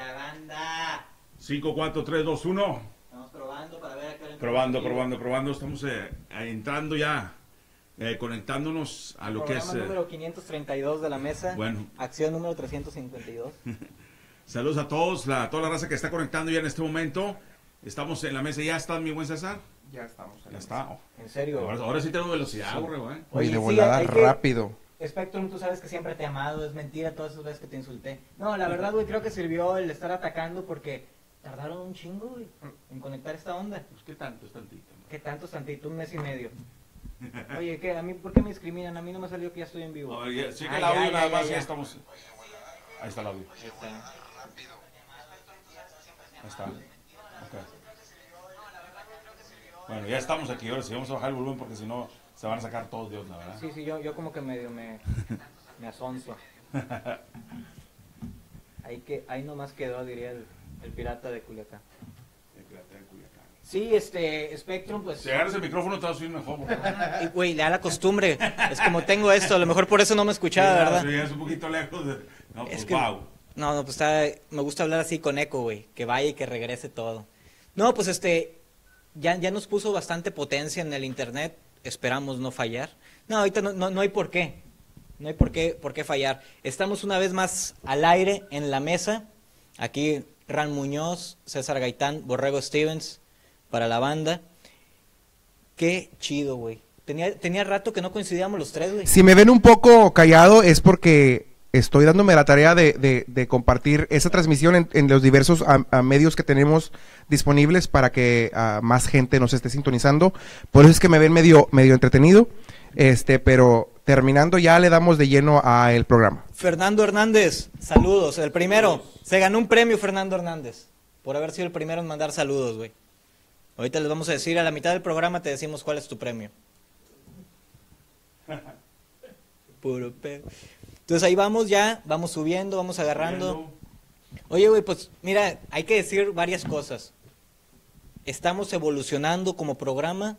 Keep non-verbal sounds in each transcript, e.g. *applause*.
Grabanda. 5, 4, 3, 2, 1. Estamos probando para ver a qué hora Probando, probando, probando. Estamos eh, entrando ya, eh, conectándonos a lo que es... Eh, número 532 de la mesa. bueno. Acción número 352. *laughs* Saludos a todos, la, a toda la raza que está conectando ya en este momento. Estamos en la mesa. ¿Ya está mi buen César? Ya estamos. Ya está. Oh, En serio. Ahora, ahora sí tengo velocidad, borrego, ¿eh? Oye, Oye, de sí, volada rápido. Spectrum, tú sabes que siempre te he amado, es mentira todas esas veces que te insulté. No, la verdad, güey, creo que sirvió el estar atacando porque tardaron un chingo, güey, en conectar esta onda. Pues qué tanto es tantito. ¿no? ¿Qué tanto, tantito? Un mes y medio. Oye, ¿qué? ¿A mí por qué me discriminan? A mí no me salió que ya estoy en vivo. Ver, ya- checa Ay, el audio nada más, ya estamos. Ahí está el audio. Ahí está. Ok. Bueno, ya estamos aquí. Ahora sí vamos a bajar el volumen porque si no se van a sacar todos Dios, la verdad. Sí, sí, yo, yo como que medio me, me asonzo. *laughs* Ahí, que, ahí nomás quedó, diría el, el pirata de Culiacán. Sí, este, Spectrum, pues... Si agarras el micrófono te vas a subir mejor. *laughs* Güey, le da la costumbre. Es como tengo esto, a lo mejor por eso no me escuchaba, ¿verdad? Sí, es un poquito lejos. De... No, pues Es que- wow. No, no, pues está, me gusta hablar así con eco, güey. Que vaya y que regrese todo. No, pues este, ya, ya nos puso bastante potencia en el internet. Esperamos no fallar. No, ahorita no, no, no hay por qué. No hay por qué, por qué fallar. Estamos una vez más al aire en la mesa. Aquí Ran Muñoz, César Gaitán, Borrego Stevens para la banda. Qué chido, güey. Tenía, tenía rato que no coincidíamos los tres, güey. Si me ven un poco callado es porque estoy dándome la tarea de, de- de compartir esa transmisión en, en los diversos a- a medios que tenemos disponibles para que ah, más gente nos esté sintonizando. Por eso es que me ven medio, medio entretenido. Este, pero terminando ya le damos de lleno a el programa. Fernando Hernández, saludos. El primero, se ganó un premio Fernando Hernández por haber sido el primero en mandar saludos, güey. Ahorita les vamos a decir, a la mitad del programa te decimos cuál es tu premio. *laughs* Puro pedo. Entonces ahí vamos ya, vamos subiendo, vamos agarrando. Oye, güey, pues mira, hay que decir varias cosas. Estamos evolucionando como programa.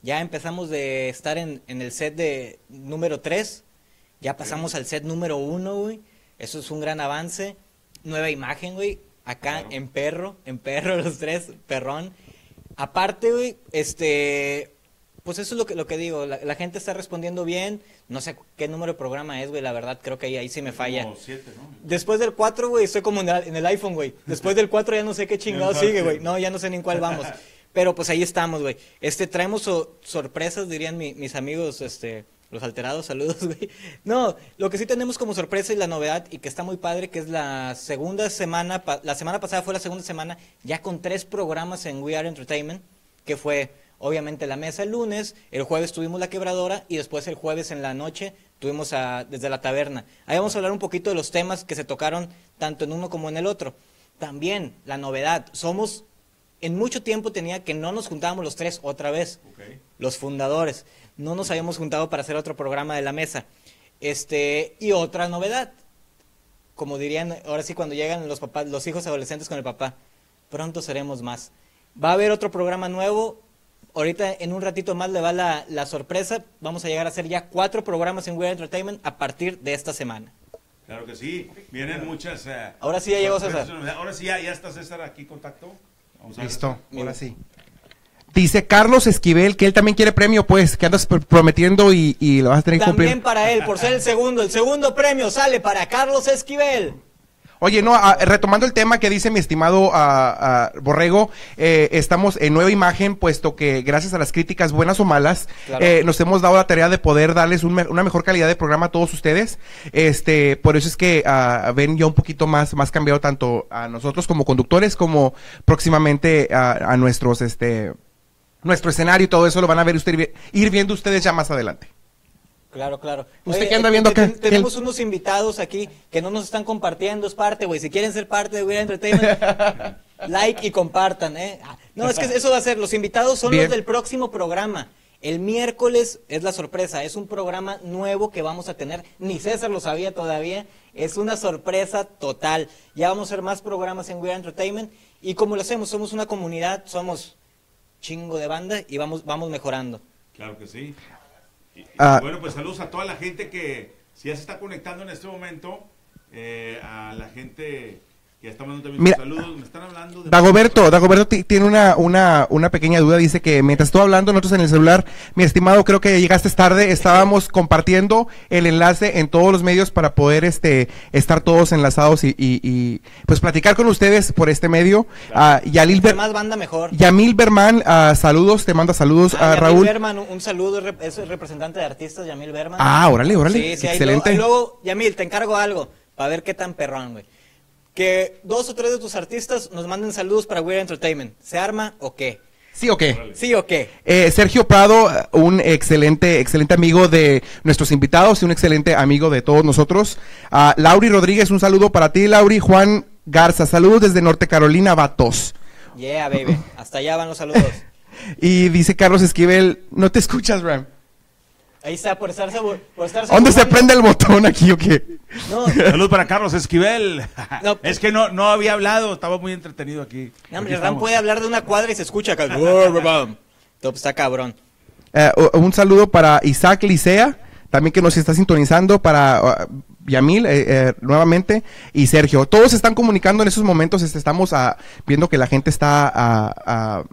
Ya empezamos de estar en, en el set de número 3. Ya pasamos al set número 1, güey. Eso es un gran avance. Nueva imagen, güey. Acá Claro. en perro, en perro *laughs* los tres, perrón. Aparte, güey, este... Pues eso es lo que, lo que digo. La, la gente está respondiendo bien. No sé qué número de programa es, güey. La verdad, creo que ahí, ahí sí me falla. Como siete, ¿no? Después del 4, güey, estoy como en el, en el iPhone, güey. Después del 4 ya no sé qué chingado sigue, güey. No, ya no sé ni en cuál vamos. *laughs* Pero pues ahí estamos, güey. Este, traemos so- sorpresas, dirían mi- mis amigos, este, los alterados, saludos, *laughs* güey. No, lo que sí tenemos como sorpresa y la novedad, y que está muy padre, que es la segunda semana, la semana pasada fue la segunda semana, ya con tres programas en We Are Entertainment, que fue obviamente la mesa el lunes, el jueves tuvimos la quebradora y después el jueves en la noche tuvimos a, desde la taberna. Ahí vamos a hablar un poquito de los temas que se tocaron tanto en uno como en el otro. También la novedad, somos, en mucho tiempo tenía que no nos juntábamos los tres otra vez, los fundadores. No nos habíamos juntado para hacer otro programa de la mesa. Este, y otra novedad, como dirían ahora sí cuando llegan los papás, los hijos adolescentes con el papá, pronto seremos más. Va a haber otro programa nuevo. Ahorita en un ratito más le va la, la sorpresa. Vamos a llegar a hacer ya cuatro programas en We Entertainment a partir de esta semana. Claro que sí. Vienen muchas. eh, Ahora sí ya llegó. César. Ahora sí ya, ya está César aquí contacto. Vamos a ver. Listo, Mira. ahora sí. Dice Carlos Esquivel que él también quiere premio, pues, que andas pr- prometiendo y, y lo vas a tener que También cumplir. para él, por ser el *laughs* segundo. El segundo premio sale para Carlos Esquivel. Oye, no, ah, retomando el tema que dice mi estimado ah, ah, Borrego, eh, estamos en nueva imagen, puesto que gracias a las críticas buenas o malas, Claro. eh, nos hemos dado la tarea de poder darles un una mejor calidad de programa a todos ustedes. Este, por eso es que ven ya un poquito más, más cambiado tanto a nosotros como conductores, como próximamente a, a nuestros, este, nuestro escenario y todo eso lo van a ver usted, ir viendo ustedes ya más adelante. Claro, claro. ¿Usted Oye, qué anda eh, viendo acá? te- Tenemos unos invitados aquí que no nos están compartiendo, es parte, güey. Si quieren ser parte de We Are Entertainment, *laughs* like y compartan, ¿eh? Ah, No, es que eso va a ser, los invitados son Bien. los del próximo programa. El miércoles es la sorpresa, es un programa nuevo que vamos a tener, ni César lo sabía todavía, es una sorpresa total. Ya vamos a hacer más programas en We Are Entertainment y como lo hacemos, somos una comunidad, somos chingo de banda y vamos, vamos mejorando. Claro que sí. Y- Ah. bueno, pues saludos a toda la gente que si ya se está conectando en este momento, eh, a la gente Ya está mandando también Mira, saludos. Me están hablando de. Dagoberto, Dagoberto ti- tiene una, una, una pequeña duda. Dice que mientras estuvo hablando nosotros en el celular, mi estimado, creo que llegaste tarde. Estábamos compartiendo el enlace en todos los medios para poder este estar todos enlazados y, y- y, pues platicar con ustedes por este medio. Ah, Yalil Ber- más banda mejor. Yamil Berman, ah, saludos, te manda saludos Ah, a Yamil Raúl. Berman, un, un saludo, es el representante de artistas, Yamil Berman. Ah, órale, órale, Sí, sí, ahí excelente. Luego, ahí luego, Yamil, te encargo algo, para ver qué tan perrón, güey. Que dos o tres de tus artistas nos manden saludos para Weird Entertainment. ¿Se arma o qué? ¿Sí o qué? ¿Sí o qué? Eh, Sergio Prado, un excelente, excelente amigo de nuestros invitados y un excelente amigo de todos nosotros. Ah, Lauri Rodríguez, un saludo para ti, Lauri. Juan Garza, saludos desde Norte Carolina, Vatos. Yeah, baby. Hasta allá van los saludos. *laughs* Y dice Carlos Esquivel, no te escuchas, Ram. Ahí está, por estarse... Por estarse ¿Dónde se prende el botón aquí o qué? No, Saludos para Carlos Esquivel. No. es que no, no había hablado, estaba muy entretenido aquí. no, Aquí hombre, Ram puede hablar de una cuadra y se escucha. Top, *laughs* está cabrón. Eh, un saludo para Isaac Licea, también que nos está sintonizando, para ah, Yamil eh, eh, nuevamente y Sergio. Todos se están comunicando en esos momentos, este, estamos ah, viendo que la gente está ah,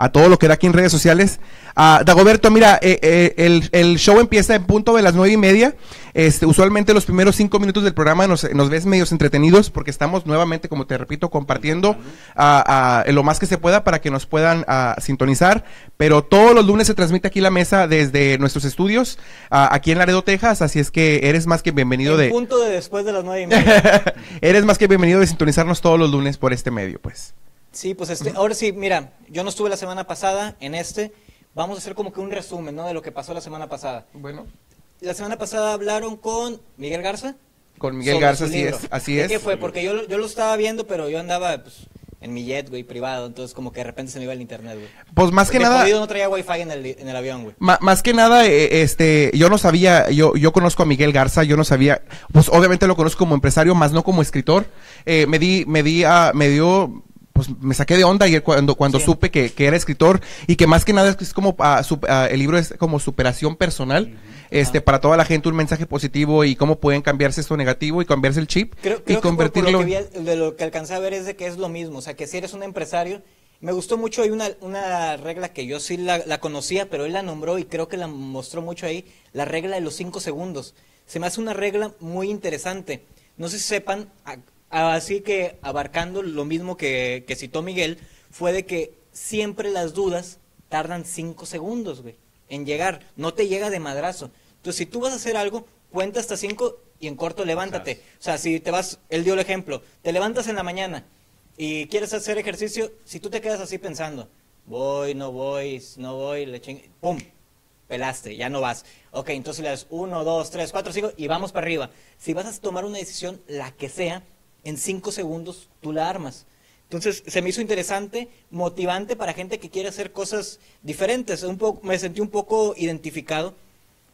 a todo lo que da aquí en redes sociales. Ah, Dagoberto, mira, eh, eh, el, el show empieza en punto de las nueve y media. Este, usualmente los primeros cinco minutos del programa nos, nos ves medios entretenidos porque estamos nuevamente, como te repito, compartiendo ah, ah, en lo más que se pueda para que nos puedan sintonizar. Pero todos los lunes se transmite aquí la mesa desde nuestros estudios, aquí en Laredo, Texas. Así es que eres más que bienvenido En de... punto de después de las nueve y media. *laughs* eres más que bienvenido de sintonizarnos todos los lunes por este medio, pues. Sí, pues este, ahora sí, mira, yo no estuve la semana pasada en este. Vamos a hacer como que un resumen, ¿no? De lo que pasó la semana pasada. Bueno. La semana pasada hablaron con Miguel Garza. Con Miguel sobre Garza, su así libro. es, así ¿De es. ¿Qué fue? Porque yo, yo lo estaba viendo, pero yo andaba pues, en mi jet, güey, privado. Entonces, como que de repente se me iba el internet, güey. Pues más que De nada... no traía wifi en el, en el avión, güey. Más que nada, eh, este, yo no sabía, yo, yo conozco a Miguel Garza, yo no sabía, pues obviamente lo conozco como empresario, más no como escritor. Eh, me di, me di, a- me dio, pues me saqué de onda ayer cuando, cuando Sí. supe que, que era escritor y que más que nada es, es como, ah, su- ah, el libro es como superación personal, este, Ah. para toda la gente un mensaje positivo y cómo pueden cambiarse esto negativo y cambiarse el chip Creo, y por- por, convertirlo. lo que vi- de lo que alcancé a ver es de que es lo mismo. O sea, que si eres un empresario, me gustó mucho, hay una, una regla que yo sí la, la conocía, pero él la nombró y creo que la mostró mucho ahí, la regla de los cinco segundos. Se me hace una regla muy interesante. No sé si sepan, así que abarcando lo mismo que, que citó Miguel, fue de que siempre las dudas tardan cinco segundos, güey, en llegar. No te llega de madrazo. Entonces, si tú vas a hacer algo, cuenta hasta cinco y en corto levántate. O sea, si te vas, él dio el ejemplo, te levantas en la mañana y quieres hacer ejercicio, si tú te quedas así pensando, voy, no voy, no voy, le ching... ¡pum! Pelaste, ya no vas. Ok, entonces le das uno, dos, tres, cuatro, cinco y vamos para arriba. Si vas a tomar una decisión, la que sea, en cinco segundos tú la armas. Entonces se me hizo interesante, motivante para gente que quiere hacer cosas diferentes. Un poco, me sentí un poco identificado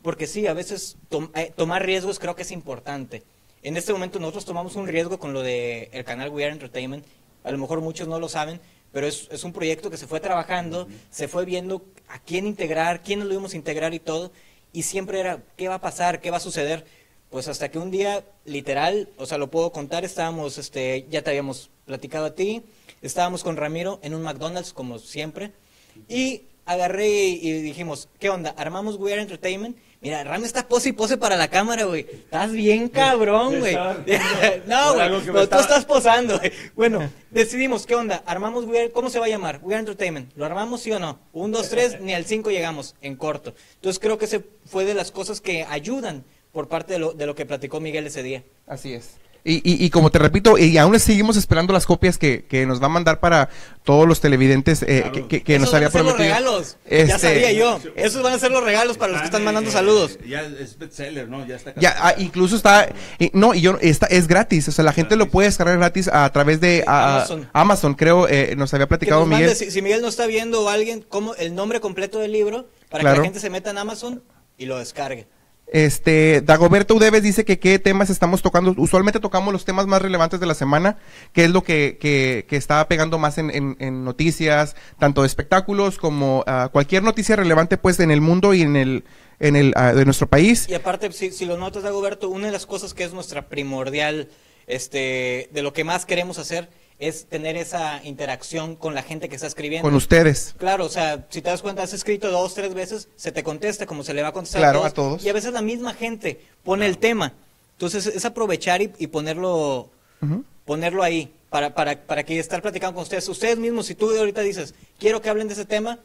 porque sí, a veces tom- eh, tomar riesgos creo que es importante. En este momento nosotros tomamos un riesgo con lo de el canal We Are Entertainment. A lo mejor muchos no lo saben, pero es, es un proyecto que se fue trabajando, se fue viendo a quién integrar, quiénes lo íbamos a integrar y todo. Y siempre era, ¿qué va a pasar? ¿Qué va a suceder? Pues hasta que un día, literal, o sea, lo puedo contar, estábamos, este, ya te habíamos platicado a ti, estábamos con Ramiro en un McDonald's, como siempre, y agarré y, dijimos, ¿qué onda? Armamos We Are Entertainment. Mira, Ram está pose y pose para la cámara, güey. Estás bien cabrón, güey. *laughs* no, güey, pero tú estás posando, güey. Bueno, decidimos, ¿qué onda? Armamos We Are, ¿cómo se va a llamar? We Are Entertainment. ¿Lo armamos sí o no? Un, dos, tres, ni al cinco llegamos, en corto. Entonces creo que ese fue de las cosas que ayudan por parte de lo, de lo que platicó Miguel ese día. Así es. Y, y, y como te repito, y aún seguimos esperando las copias que, que nos va a mandar para todos los televidentes eh, Claro. que, que- que Esos nos van había a ser los prometido. regalos. Ya Este, sabía yo. Esos van a ser los regalos para los que están mandando saludos. Ya es bestseller, ¿no? Ya está Ya, ah, incluso está, y- no, y yo, está, es gratis, o sea, la gente lo puede descargar gratis a, través de a- Amazon. Amazon, creo, eh, nos había Que platicado nos mande, Miguel. si, si Miguel no está viendo o alguien, como el nombre completo del libro, para que la gente se meta en Amazon y lo descargue. Este, Dagoberto Udeves dice que qué temas estamos tocando. Usualmente tocamos los temas más relevantes de la semana, que es lo que, que, está pegando más en, en- noticias, tanto de espectáculos como ah, cualquier noticia relevante pues en el mundo y en el, en el, ah, de nuestro país. Y aparte, si, si lo notas, Dagoberto, una de las cosas que es nuestra primordial este, de lo que más queremos hacer es tener esa interacción con la gente que está escribiendo. Con ustedes. Claro, o sea, si te das cuenta, has escrito dos, tres veces, se te contesta como se le va a contestar Claro, a, a todos. Y a veces la misma gente pone el tema. Entonces es aprovechar y, y ponerlo, ponerlo ahí para, para, para que estar platicando con ustedes. Ustedes mismos, si tú ahorita dices, quiero que hablen de ese tema,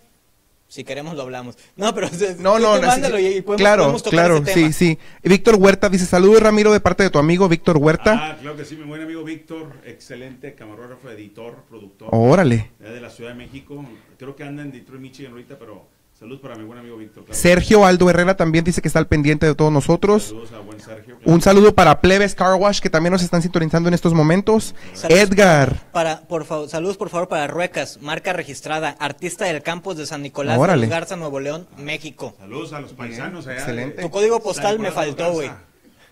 si queremos lo hablamos. No, pero *laughs* No, no, no, mándalo sí, y, podemos, claro, podemos tocar claro, ese tema. sí, sí. Víctor Huerta dice, saludos Ramiro de parte de tu amigo Víctor Huerta. Ah, claro que sí, mi buen amigo Víctor, excelente camarógrafo, editor, productor. Órale. De la Ciudad de México. Creo que anda en Detroit, Michigan ahorita, pero salud para mi buen amigo Víctor. claro. Sergio Aldo Herrera también dice que está al pendiente de todos nosotros. Saludos a buen Sergio. Un saludo para Plebes Car Wash que también nos están sintonizando en estos momentos. Saludos. Edgar. Para, por favor, saludos por favor para Ruecas, marca registrada, artista del campus de San Nicolás de los Garza, Nuevo León, México. Saludos a los paisanos allá. excelente. Tu código postal me faltó, güey.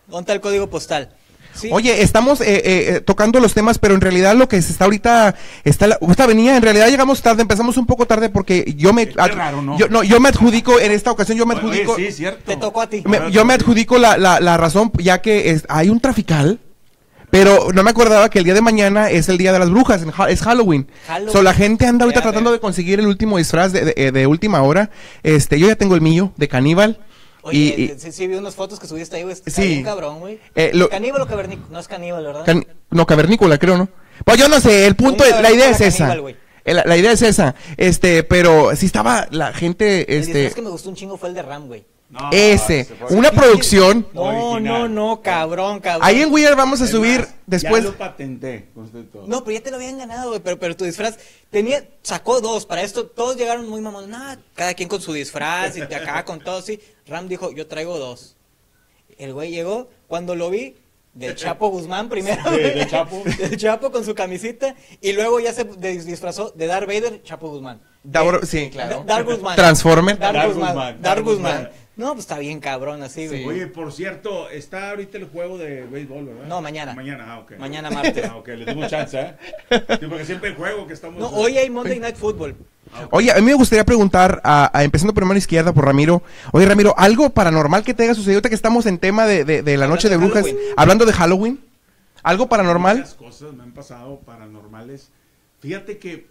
¿Dónde está el código postal? Sí. Oye, estamos eh, eh, eh, tocando los temas, pero en realidad lo que se está ahorita, está la, esta venía, en realidad llegamos tarde, empezamos un poco tarde porque yo me, raro, ¿no? Yo, no, yo me adjudico, en esta ocasión yo me Oye, adjudico, sí, cierto. Te tocó a ti. me- yo me adjudico la, la, la razón, ya que es- hay un trafical, pero no me acordaba que el día de mañana es el día de las brujas, es Halloween. Halloween. So, la gente anda ahorita Ya, tratando de conseguir el último disfraz de, de- de última hora. Este, yo ya tengo el mío, de caníbal. Oye, y- y- sí, sí, vi unas fotos que subiste ahí, güey. Sí. bien cabrón, güey. Eh, lo- ¿Caníbal o cavernícola? No es caníbal, ¿verdad? Can- no, cavernícola, creo, ¿no? Pues yo no sé, el punto, Un es- la idea es esa. caníbal. Eh, La, la idea es esa. Este, pero si estaba la gente, El este, disfraz que me gustó un chingo fue el de Ram, güey. No, ese, una producción. *laughs* No, Original. no, no, cabrón, cabrón. Ahí en Weird vamos a subir después. Ya lo patenté. todo. No, pero ya te lo habían ganado, güey. Pero, pero tu disfraz tenía, sacó dos. Para esto todos llegaron muy mamón. Nada, cada quien con su disfraz y de acá con todo así. Ram dijo, yo traigo dos. El güey llegó, cuando lo vi, del *laughs* Chapo Guzmán primero. Sí, del Chapo. *laughs* Del Chapo con su camisita. Y luego ya se dis- disfrazó de Darth Vader, Chapo Guzmán. Dar- Eh, sí, claro. Da- Darth Guzmán. Transformer. Darth Darth Guzmán. Darth Guzmán. No, pues está bien cabrón así, güey. Oye, por cierto, está ahorita el juego de béisbol, ¿verdad? No, mañana. Mañana, ah, ok. Mañana martes. Ah, ok, le dimos chance, ¿eh? Sí, porque siempre el juego que estamos... No, hoy hay Monday Night Football. Oye, a mí me gustaría preguntar, a, a- empezando por mano izquierda, por Ramiro. Oye, Ramiro, ¿algo paranormal que te haya sucedido ahorita que estamos en tema de, de- de la Hablando noche de de brujas? Hablando de Halloween. ¿Algo paranormal? Muchas cosas me han pasado paranormales. Fíjate que,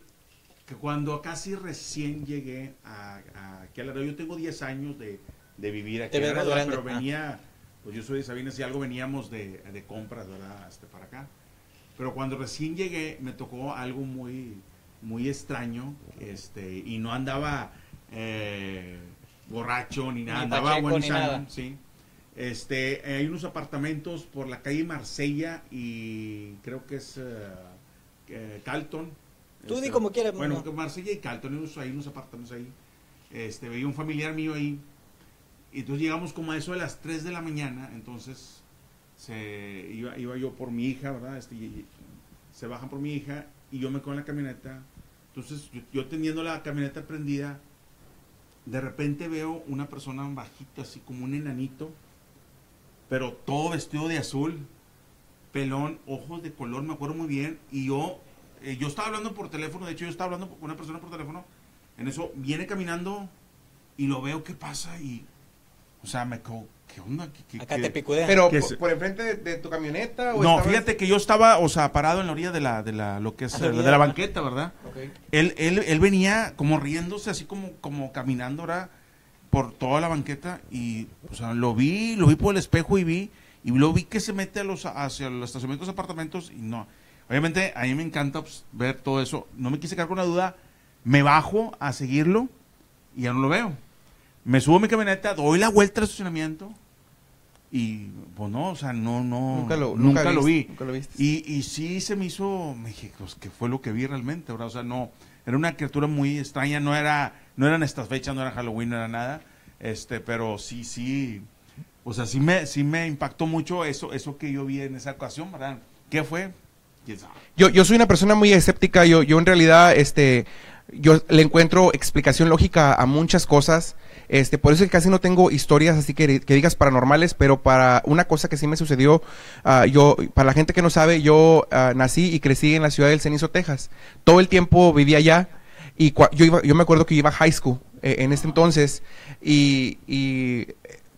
que cuando casi recién llegué a, a aquí a Laredo, yo tengo 10 años de, de vivir aquí, pero ah. venía, pues yo soy de Sabinas y algo veníamos de, de compras, ¿verdad? Este, para acá. Pero cuando recién llegué me tocó algo muy, muy extraño este, y no andaba eh, borracho ni nada, Ni andaba pacheco, buen sano, nada. sí. Este, hay unos apartamentos por la calle Marsella y creo que es eh, Calton. Tú Este, di como quieras, Bueno, no. Marsella y Calton, hay unos, hay unos apartamentos ahí. Este, veía un familiar mío ahí. Y entonces llegamos como a eso de las 3 de la mañana. Entonces se, iba, iba yo por mi hija, ¿verdad? Este, y- y se bajan por mi hija y yo me quedo en la camioneta. Entonces yo, yo teniendo la camioneta prendida, de repente veo una persona bajita, así como un enanito, pero todo vestido de azul, pelón, ojos de color, me acuerdo muy bien. Y yo, eh, yo estaba hablando por teléfono, de hecho yo estaba hablando con una persona por teléfono. En eso viene caminando y lo veo que pasa y, o sea, me quedo, ¿qué onda? ¿Qué- qué- Acá qué- te picudea. Pero ¿Qué por, por enfrente de, de tu camioneta o No, fíjate que yo estaba, o sea, parado en la orilla de la, de la, lo que es, Ah, la de orilla la de la- banqueta, ¿verdad? Ok. Él, él, él venía como riéndose, así como, como caminando ahora por toda la banqueta y, o sea, lo vi, lo vi por el espejo y vi, y lo vi que se mete a los, hacia los estacionamientos de apartamentos y no. Obviamente, a mí me encanta pues, ver todo eso. No me quise quedar con la duda. Me bajo a seguirlo y ya no lo veo. Me subo a mi camioneta, doy la vuelta al estacionamiento y, pues no, o sea, no, no. Nunca lo- nunca nunca lo viste, vi. nunca lo viste. Y, y sí se me hizo, me dije, pues, que fue lo que vi realmente, ¿verdad? O sea, no, era una criatura muy extraña, no era, no eran estas fechas, no era Halloween, no era nada, este, pero sí, sí, o sea, sí me, sí me impactó mucho eso, eso que yo vi en esa ocasión, ¿verdad? ¿Qué fue? ¿Quién sabe? Yo, yo soy una persona muy escéptica, yo, yo en realidad, este, yo le encuentro explicación lógica a muchas cosas, este, por eso casi no tengo historias así que, digas paranormales, pero para una cosa que sí me sucedió, ah, yo, para la gente que no sabe, yo ah, nací y crecí en la ciudad del Cenizo, Texas. Todo el tiempo vivía allá y yo iba, yo me acuerdo que iba a high school eh, en este entonces y, y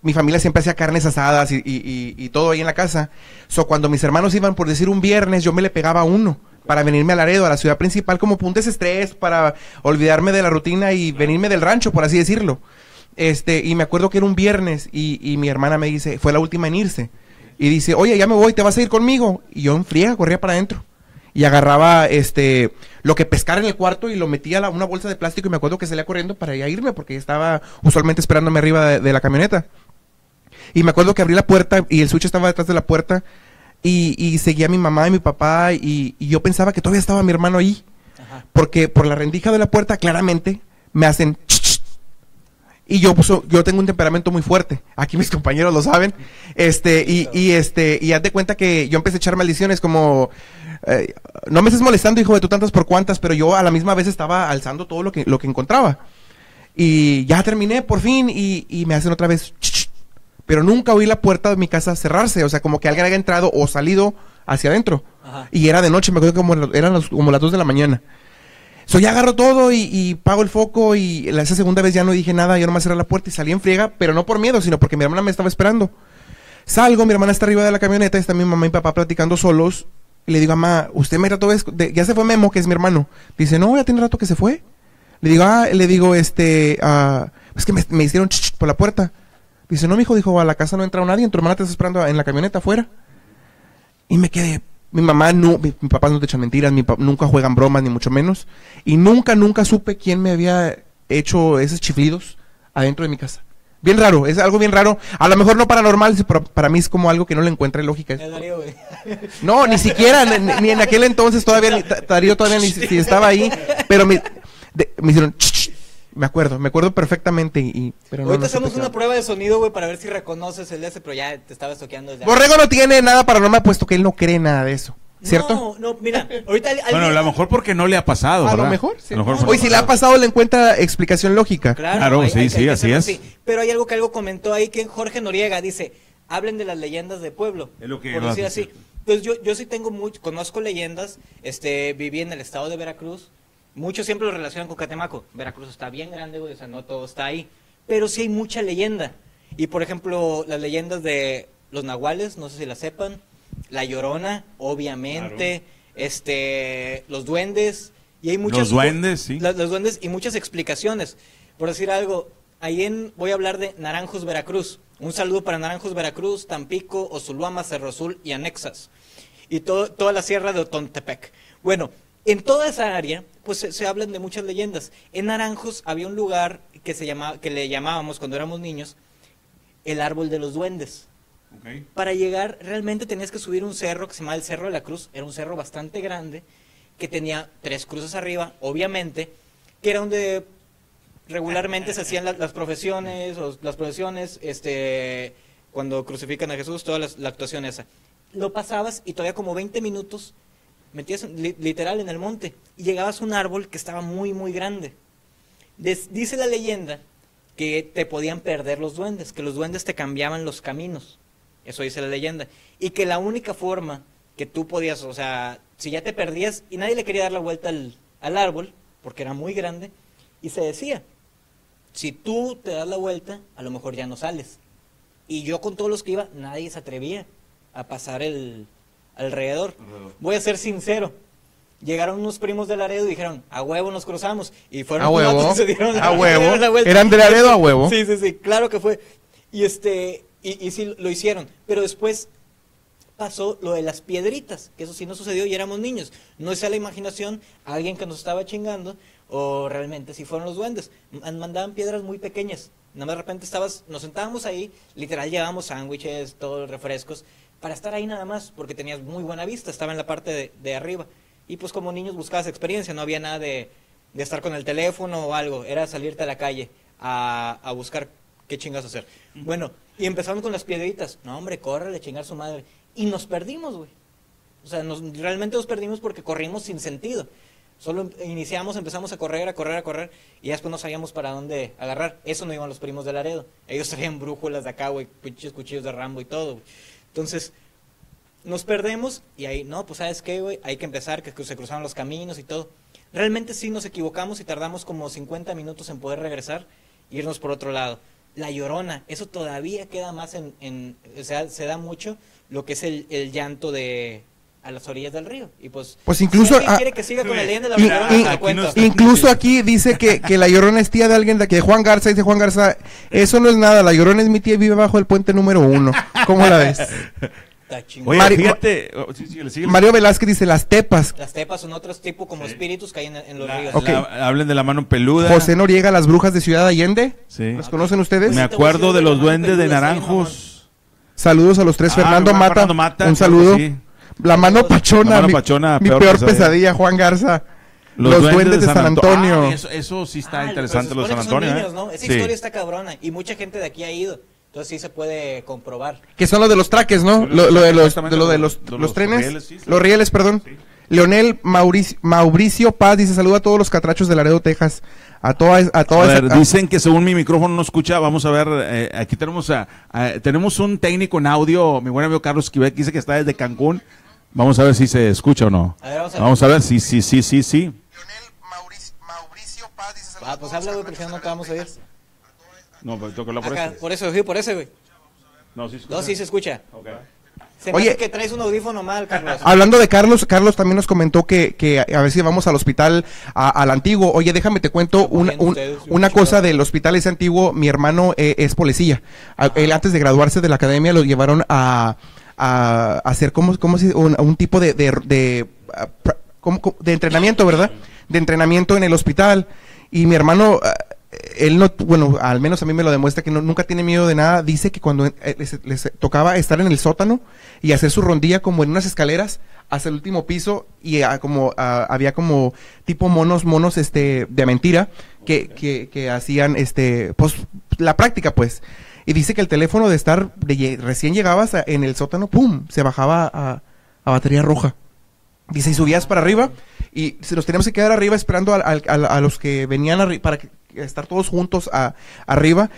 mi familia siempre hacía carnes asadas y, todo ahí en la casa. So, cuando mis hermanos iban por decir un viernes, yo me le pegaba uno para venirme a Laredo, a la ciudad principal, como puntes estrés, para olvidarme de la rutina y venirme del rancho, por así decirlo. Este, y me acuerdo que era un viernes y, y mi hermana me dice, fue la última en irse. Y dice, oye, ya me voy, ¿te vas a ir conmigo? Y yo en friega corría para adentro. Y agarraba este lo que pescara en el cuarto y lo metía a la- una bolsa de plástico y me acuerdo que salía corriendo para ya irme porque estaba usualmente esperándome arriba de, de la camioneta. Y me acuerdo que abrí la puerta y el switch estaba detrás de la puerta y, y seguía a mi mamá y mi papá y, y yo pensaba que todavía estaba mi hermano ahí. Ajá. Porque por la rendija de la puerta claramente me hacen... ch. Y yo, pues, yo tengo un temperamento muy fuerte. Aquí mis *laughs* compañeros lo saben. Este, y, y este, y haz de cuenta que yo empecé a echar maldiciones como, eh, no me estés molestando, hijo de tú tantas por cuantas, pero yo a la misma vez estaba alzando todo lo que, lo que encontraba. Y ya terminé por fin y, y me hacen otra vez, pero nunca oí la puerta de mi casa cerrarse, o sea, como que alguien haya entrado o salido hacia adentro. Ajá. Y era de noche, me acuerdo que como eran los- como las 2 de la mañana. So ya agarro todo y, pago el foco y esa segunda vez ya no dije nada, yo nomás cerré la puerta y salí en friega, pero no por miedo, sino porque mi hermana me estaba esperando. Salgo, mi hermana está arriba de la camioneta, está mi mamá y papá platicando solos. Y le digo, mamá, usted me trató de, Ya se fue Memo, que es mi hermano. Dice, no, ya tiene rato que se fue. Le digo, ah, le digo, este, ah, es que me, hicieron ch, ch por la puerta. Dice, no, mijo, dijo, a la casa no ha entrado nadie, tu hermana te está esperando en la camioneta afuera. Y me quedé, mi mamá, no, mi, mi papá no te echan mentiras, mi nunca juegan bromas, ni mucho menos. Y nunca, nunca supe quién me había hecho esos chiflidos adentro de mi casa. Bien raro, es algo bien raro. A lo mejor no paranormal, pero para mí es como algo que no le encuentra lógica. *laughs* No, ni siquiera, ni, ni en aquel entonces todavía, ni, Darío todavía ni si si estaba ahí, pero me, de- me hicieron, ch, ch, me acuerdo, me acuerdo perfectamente y, pero Ahorita no hacemos una prueba de sonido, güey, para ver si reconoces el de ese, pero ya te estaba estoqueando desde Borrego no tiene nada paranormal puesto que él no cree nada de eso, ¿cierto? No, no, mira, ahorita Bueno, a lo mejor porque no le ha pasado, a lo mejor, sí. A lo mejor Oye, si le ha pasado le encuentra explicación lógica. Claro, Claro, hay- sí, hay- hay sí, así es. así. Pero hay algo que algo comentó ahí que Jorge Noriega dice, hablen de las leyendas de pueblo. Es lo que por decir así. Entonces yo, yo sí tengo mucho, conozco leyendas, este, viví en el estado de Veracruz, muchos siempre lo relacionan con Catemaco. Veracruz está bien grande, güey, o sea, no todo está ahí. Pero sí hay mucha leyenda. Y por ejemplo, las leyendas de los nahuales, no sé si la sepan, la llorona, obviamente, este, los duendes, y hay muchas Los duendes, sí. los duendes y muchas explicaciones. Por decir algo, ahí en, voy a hablar de Naranjos, Veracruz. Un saludo para Naranjos, Veracruz, Tampico, Osuluama, Cerro Azul y anexas. Y todo, toda la sierra de Otontepec. Bueno, en toda esa área, pues se, se hablan de muchas leyendas. En Naranjos había un lugar que, se llamaba, que le llamábamos cuando éramos niños el árbol de los duendes. Para llegar, realmente tenías que subir un cerro que se llamaba el Cerro de la Cruz. Era un cerro bastante grande, que tenía tres cruces arriba, obviamente, que era donde regularmente se hacían la- las profesiones, o las profesiones, este, cuando crucifican a Jesús, toda las- la, actuación esa. Lo pasabas y todavía como 20 minutos metías li- literal en el monte y llegabas a un árbol que estaba muy, muy grande. Dice la leyenda que te podían perder los duendes, que los duendes te cambiaban los caminos. Eso dice la leyenda. Y que la única forma que tú podías, o sea, si ya te perdías y nadie le quería dar la vuelta al, al árbol, porque era muy grande, y se decía, si tú te das la vuelta, a lo mejor ya no sales. Y yo con todos los que iba, nadie se atrevía a pasar el alrededor. Alrededor. Voy a ser sincero. Llegaron unos primos de Laredo y dijeron, a huevo nos cruzamos. Y fueron A huevo. se dieron la- A *laughs* huevo. dieron la vuelta. ¿Eran de Laredo a huevo? Sí, sí, sí, claro que fue. Y este, y, y sí lo hicieron. Pero después pasó lo de las piedritas, que eso sí no sucedió y éramos niños. No es a la imaginación alguien que nos estaba chingando o realmente si fueron los duendes. Man- Mandaban piedras muy pequeñas. Nada más de repente estabas, nos sentábamos ahí, literal llevábamos sándwiches, todos refrescos, para estar ahí nada más, porque tenías muy buena vista, estaba en la parte de, de arriba. Y pues como niños buscabas experiencia, no había nada de, de estar con el teléfono o algo, era salirte a la calle a, a buscar qué chingas hacer. Bueno, y empezamos con las piedritas. No, hombre, córrele, chingar su madre. Y nos perdimos, güey. O sea, nos, realmente nos perdimos porque corrimos sin sentido. Solo em- iniciamos, empezamos a correr, a correr, a correr, y después no sabíamos para dónde agarrar. Eso no iban los primos de Laredo. Ellos traían brújulas de acá, güey, pinches cuchillos de Rambo y todo, güey. Entonces, nos perdemos y ahí, no, pues sabes qué, güey, hay que empezar, que se cruzaron los caminos y todo. Realmente sí nos equivocamos y tardamos como 50 minutos en poder regresar e irnos por otro lado. La Llorona, eso todavía queda más en, en o sea, se da mucho lo que es el, el llanto de a las orillas del río. Y pues, Pues incluso, si quiere que siga con la leyenda de Y- la Llorona, aquí no Incluso aquí dice que, que la Llorona es tía de alguien de, que Juan Garza, dice Juan Garza, eso no es nada, la Llorona es mi tía y vive bajo el puente número uno. ¿Cómo la ves? Oye, Mario- fíjate. oh, sí, sí, Mario Velázquez dice las tepas. Las tepas son otros tipos como espíritus que hay en, en los la- ríos. Ok. la- hablen de la mano peluda. José Noriega, las brujas de Ciudad Allende. Sí. ¿Los conocen ustedes? Me acuerdo de los duendes de naranjos. Saludos a los tres. Ah, Fernando, Fernando Mata, Mata, un saludo. La mano pachona, La mano mi, pachona, mi peor peor, pesadilla. pesadilla. Juan Garza. Los, duendes, de San Antonio. Ah, eso, eso sí está Ah, interesante, los San Antonio. son niños, ¿no? ¿eh? Esa Sí. historia está cabrona y mucha gente de aquí ha ido. Entonces sí se puede comprobar. Que son los de los traques, ¿no? Los- Lo, lo de los, de lo de los- de trenes. rieles, sí, sí. Los rieles, perdón. Sí. Leonel Mauricio, Mauricio Paz dice saluda a todos los catrachos de Laredo, Texas. A toda, a A toda ver, esa- dicen que según mi micrófono no escucha, vamos a ver, eh, aquí tenemos a, a- tenemos un técnico en audio, mi buen amigo Carlos Quivet, que dice que está desde Cancún. Vamos a ver si se escucha o no. A ver, vamos a ver. Vamos a ver, sí, sí, sí, sí, sí. Leonel Mauricio, Mauricio Paz dice Ah, pues habla, güey, porque si no, no te de vamos a oír. No, pues tócalo por Acá, este. por eso, sí, por eso, güey. No, sí, escucha. No, sí se escucha. Ok. Se Oye. que traes un audífono mal, Carlos. *laughs* Hablando de Carlos, Carlos también nos comentó que, que a ver si vamos al hospital, al antiguo. Oye, déjame te cuento una, Cogiendo un- ustedes, una chico. cosa del hospital ese antiguo. Mi hermano eh, es policía. A- Él antes de graduarse de la academia lo llevaron a, a hacer como, como si, un, tipo de, de, ah, de entrenamiento, ¿verdad? De entrenamiento en el hospital. Y mi hermano, ah, él no, bueno, al menos a mí me lo demuestra que no- nunca tiene miedo de nada. Dice que cuando eh, les, tocaba estar en el sótano y hacer su rondilla como en unas escaleras hasta el último piso y ah, como ah, había como tipo monos, monos este de mentira que, que, que hacían este pues la práctica pues. Y dice que el teléfono de estar de recién llegabas a- en el sótano, pum, se bajaba a, a batería roja. Dice, y subías para arriba y se nos teníamos que quedar arriba esperando al- a, los que venían para que- estar todos juntos a- arriba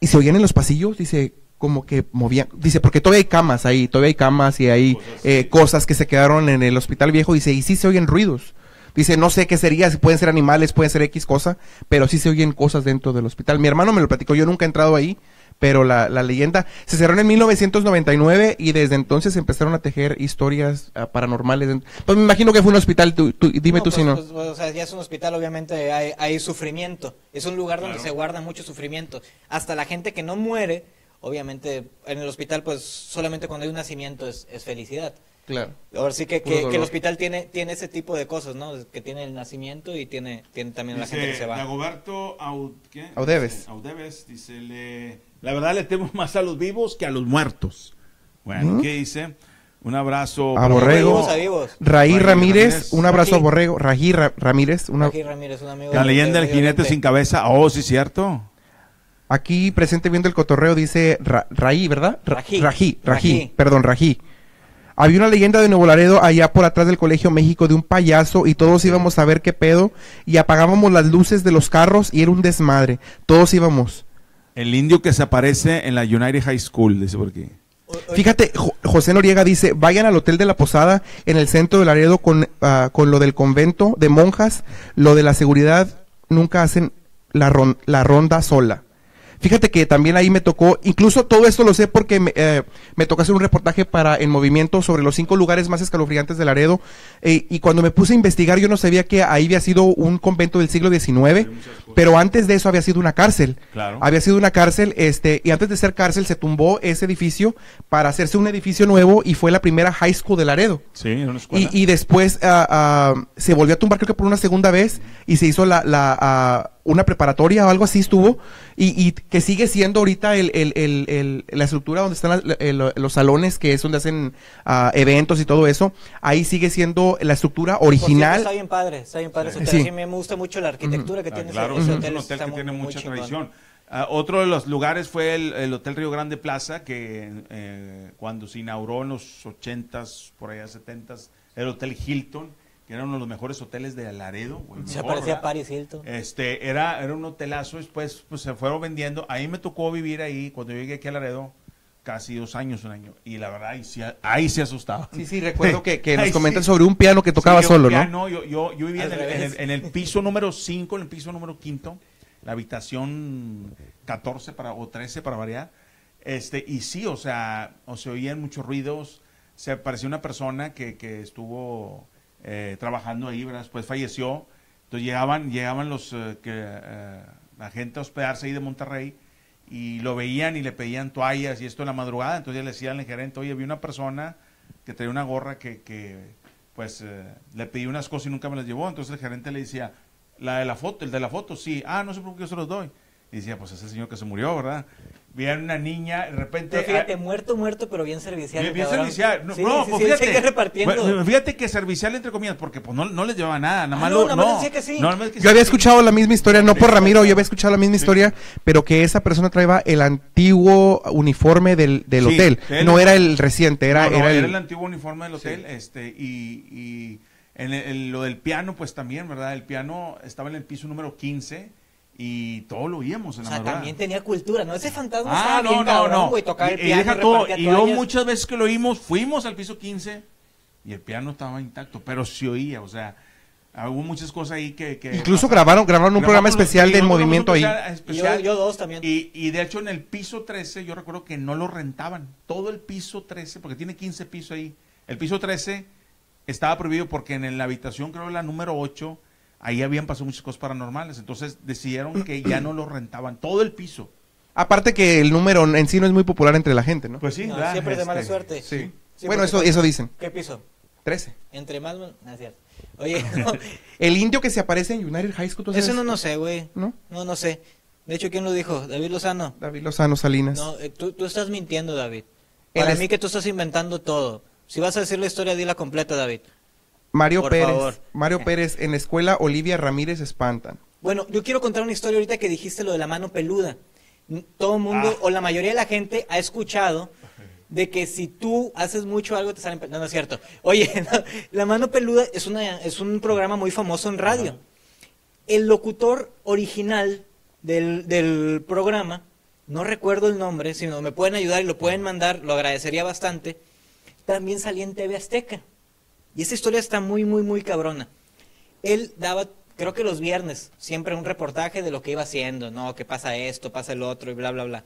y se oían en los pasillos, dice, como que movían, dice, porque todavía hay camas ahí, todavía hay camas y hay eh, cosas que se quedaron en el hospital viejo, dice, y sí se oyen ruidos. Dice, no sé qué sería, si pueden ser animales, pueden ser X cosa, pero sí se oyen cosas dentro del hospital. Mi hermano me lo platicó, yo nunca he entrado ahí, pero la, la leyenda se cerró en 1999 y desde entonces empezaron a tejer historias ah, paranormales. Pues me imagino que fue un hospital, tú, tú- dime No, tú pues, si no. pues, pues, o sea, ya es un hospital, obviamente hay, hay sufrimiento. Es un lugar donde se guarda mucho sufrimiento. Hasta la gente que no muere, obviamente en el hospital, pues solamente cuando hay un nacimiento es, es felicidad. claro. Ahora sí que, que, que el hospital tiene, tiene ese tipo de cosas, ¿no? Que tiene el nacimiento y tiene, tiene también la gente que se va. Dagoberto Aud- ¿qué? Audeves. Dice, Audeves, dice, le- la verdad le temo *laughs* más a los vivos que a los muertos. Bueno, ¿Mm? ¿qué dice? Un abrazo. A Borrego. Vivos a vivos. Raí Raí Ramírez, Ramírez. un abrazo a. Borrego. Rají Ra- Ramírez, una, Ramírez, un amigo. La de- leyenda de del jinete sin cabeza. Oh, sí, cierto. Aquí presente viendo el cotorreo dice Ra- Raí, ¿verdad? Ra- Rají. Rají, Rají, Rají. perdón, Rají. Había una leyenda de Nuevo Laredo allá por atrás del Colegio México de un payaso y todos íbamos a ver qué pedo y apagábamos las luces de los carros y era un desmadre. Todos íbamos. El indio que se aparece en la United High School, dice por aquí. Fíjate, Jo- José Noriega dice, vayan al Hotel de la Posada en el centro de Laredo con, ah, con lo del convento de monjas, lo de la seguridad, nunca hacen la, ron- la ronda sola. Fíjate que también ahí me tocó, incluso todo esto lo sé porque me, eh, me tocó hacer un reportaje para En Movimiento sobre los cinco lugares más escalofriantes de Laredo. eh, y cuando me puse a investigar, yo no sabía que ahí había sido un convento del siglo XIX, pero antes de eso había sido una cárcel. Claro. Había sido una cárcel, este, y antes de ser cárcel se tumbó ese edificio para hacerse un edificio nuevo y fue la primera high school de Laredo. Sí, en una escuela. Y, y después ah, se volvió a tumbar creo que por una segunda vez y se hizo la, la, ah, una preparatoria o algo así estuvo y, y que sigue siendo ahorita el, el- el- el- la estructura donde están el- los salones que es donde hacen ah, eventos y todo eso ahí sigue siendo la estructura cierto, original Está bien padre, está bien padre Sí. hotel. Sí. Sí, me gusta mucho la arquitectura que Ah, tiene claro, ese, ese es hotel. un hotel que muy- tiene muy mucha tradición. Ah, otro de los lugares fue el, el Hotel Río Grande Plaza, que eh, cuando se inauguró en los 80s, por allá 70s, el Hotel Hilton, que era uno de los mejores hoteles de Laredo. o el Se mejor, parecía a. Paris Hilton. Este, era, era un hotelazo, después pues, se fueron vendiendo. Ahí me tocó vivir ahí, cuando yo llegué aquí a Laredo, casi dos años, un año. Y la verdad, ahí sí, ahí se asustaba. sí sí recuerdo que, que *laughs* nos comentan sí. sobre un piano que tocaba Sí, yo solo ya no yo, yo, yo vivía en el, en, revés. el, en el piso número 5, en el piso número quinto. la habitación 14 para, o 13 para variar. Este, y sí, o sea, o se oían muchos ruidos, se parecía una persona que, que estuvo eh, trabajando ahí, ¿verdad? después falleció, entonces llegaban, llegaban los eh, que, eh, la gente a hospedarse ahí de Monterrey y lo veían y le pedían toallas y esto en la madrugada, entonces le decían al gerente, oye, vi una persona que traía una gorra que, pues le pedí unas cosas y nunca me las llevó, entonces el gerente le decía, la de la foto, el de la foto, sí, ah, no sé por qué yo se los doy. Y decía, pues ese señor que se murió, ¿verdad? Veían una niña, de repente... Pero fíjate, ah, muerto, muerto, pero bien servicial. Bien, servicial. No, Sí, no, sí, pues sí, él fíjate. repartiendo. Fíjate que servicial entre comillas, porque pues no, no les llevaba nada, nada Ah, más no, lo- nada más no. decía que sí. No, que Yo había escuchado la misma historia, no por Ramiro, yo había escuchado la misma historia, pero que esa persona traía el antiguo uniforme del, del Sí, hotel. él- No era el reciente, era, No, no, era era el... el antiguo uniforme del hotel, este, y, y en el- el- lo del piano, pues también, ¿verdad? El piano estaba en el piso número 15 y todo lo oíamos en O la sea, madrugada. también tenía cultura, ¿no? Ese fantasma Ah, estaba no, bien no, cabrón, no. güey, tocaba y, el y piano, deja todo. repartía Y yo muchas veces que lo oímos, fuimos al piso 15 y el piano estaba intacto, pero se oía, o sea, hubo muchas cosas ahí que... que Incluso pasaron. grabaron, grabaron un programa especial del movimiento ahí. Y especial- yo, yo dos también. y, y de hecho en el piso 13 yo recuerdo que no lo rentaban. Todo el piso 13, porque tiene 15 pisos ahí. El piso 13 estaba prohibido porque en la habitación, creo la número 8, ahí habían pasado muchas cosas paranormales. Entonces decidieron que ya no lo rentaban. Todo el piso. Aparte que el número en sí no es muy popular entre la gente, ¿no? Pues sí, No, ¿verdad? siempre es de mala Este, suerte. sí. Sí, bueno, eso, eso dicen. ¿Qué piso? 13. Entre más... No, es cierto. Oye, *laughs* no, El indio que se aparece en United High School, ¿tú eso no, no sé, güey. ¿No? No, no sé. De hecho, ¿quién lo dijo? David Lozano. David Lozano Salinas. No, eh, tú, tú estás mintiendo, David. Para mí que tú estás inventando todo. Si vas a decir la historia, dila completa, David. Mario Por Pérez. favor. Mario Pérez, en la escuela Olivia Ramírez espantan. Bueno, yo quiero contar una historia ahorita que dijiste lo de la mano peluda. Todo el mundo, Ah. o la mayoría de la gente, ha escuchado de que si tú haces mucho algo te salen... No, no es cierto. Oye, *laughs* no, la mano peluda es, una, es un programa muy famoso en radio. El locutor original del, del programa, no recuerdo el nombre, si no me pueden ayudar y lo pueden mandar, lo agradecería bastante, también salía en TV Azteca. Y esa historia está muy, muy, muy cabrona. Él daba, creo que los viernes, siempre un reportaje de lo que iba haciendo, ¿no? Que pasa esto, pasa el otro y bla, bla, bla.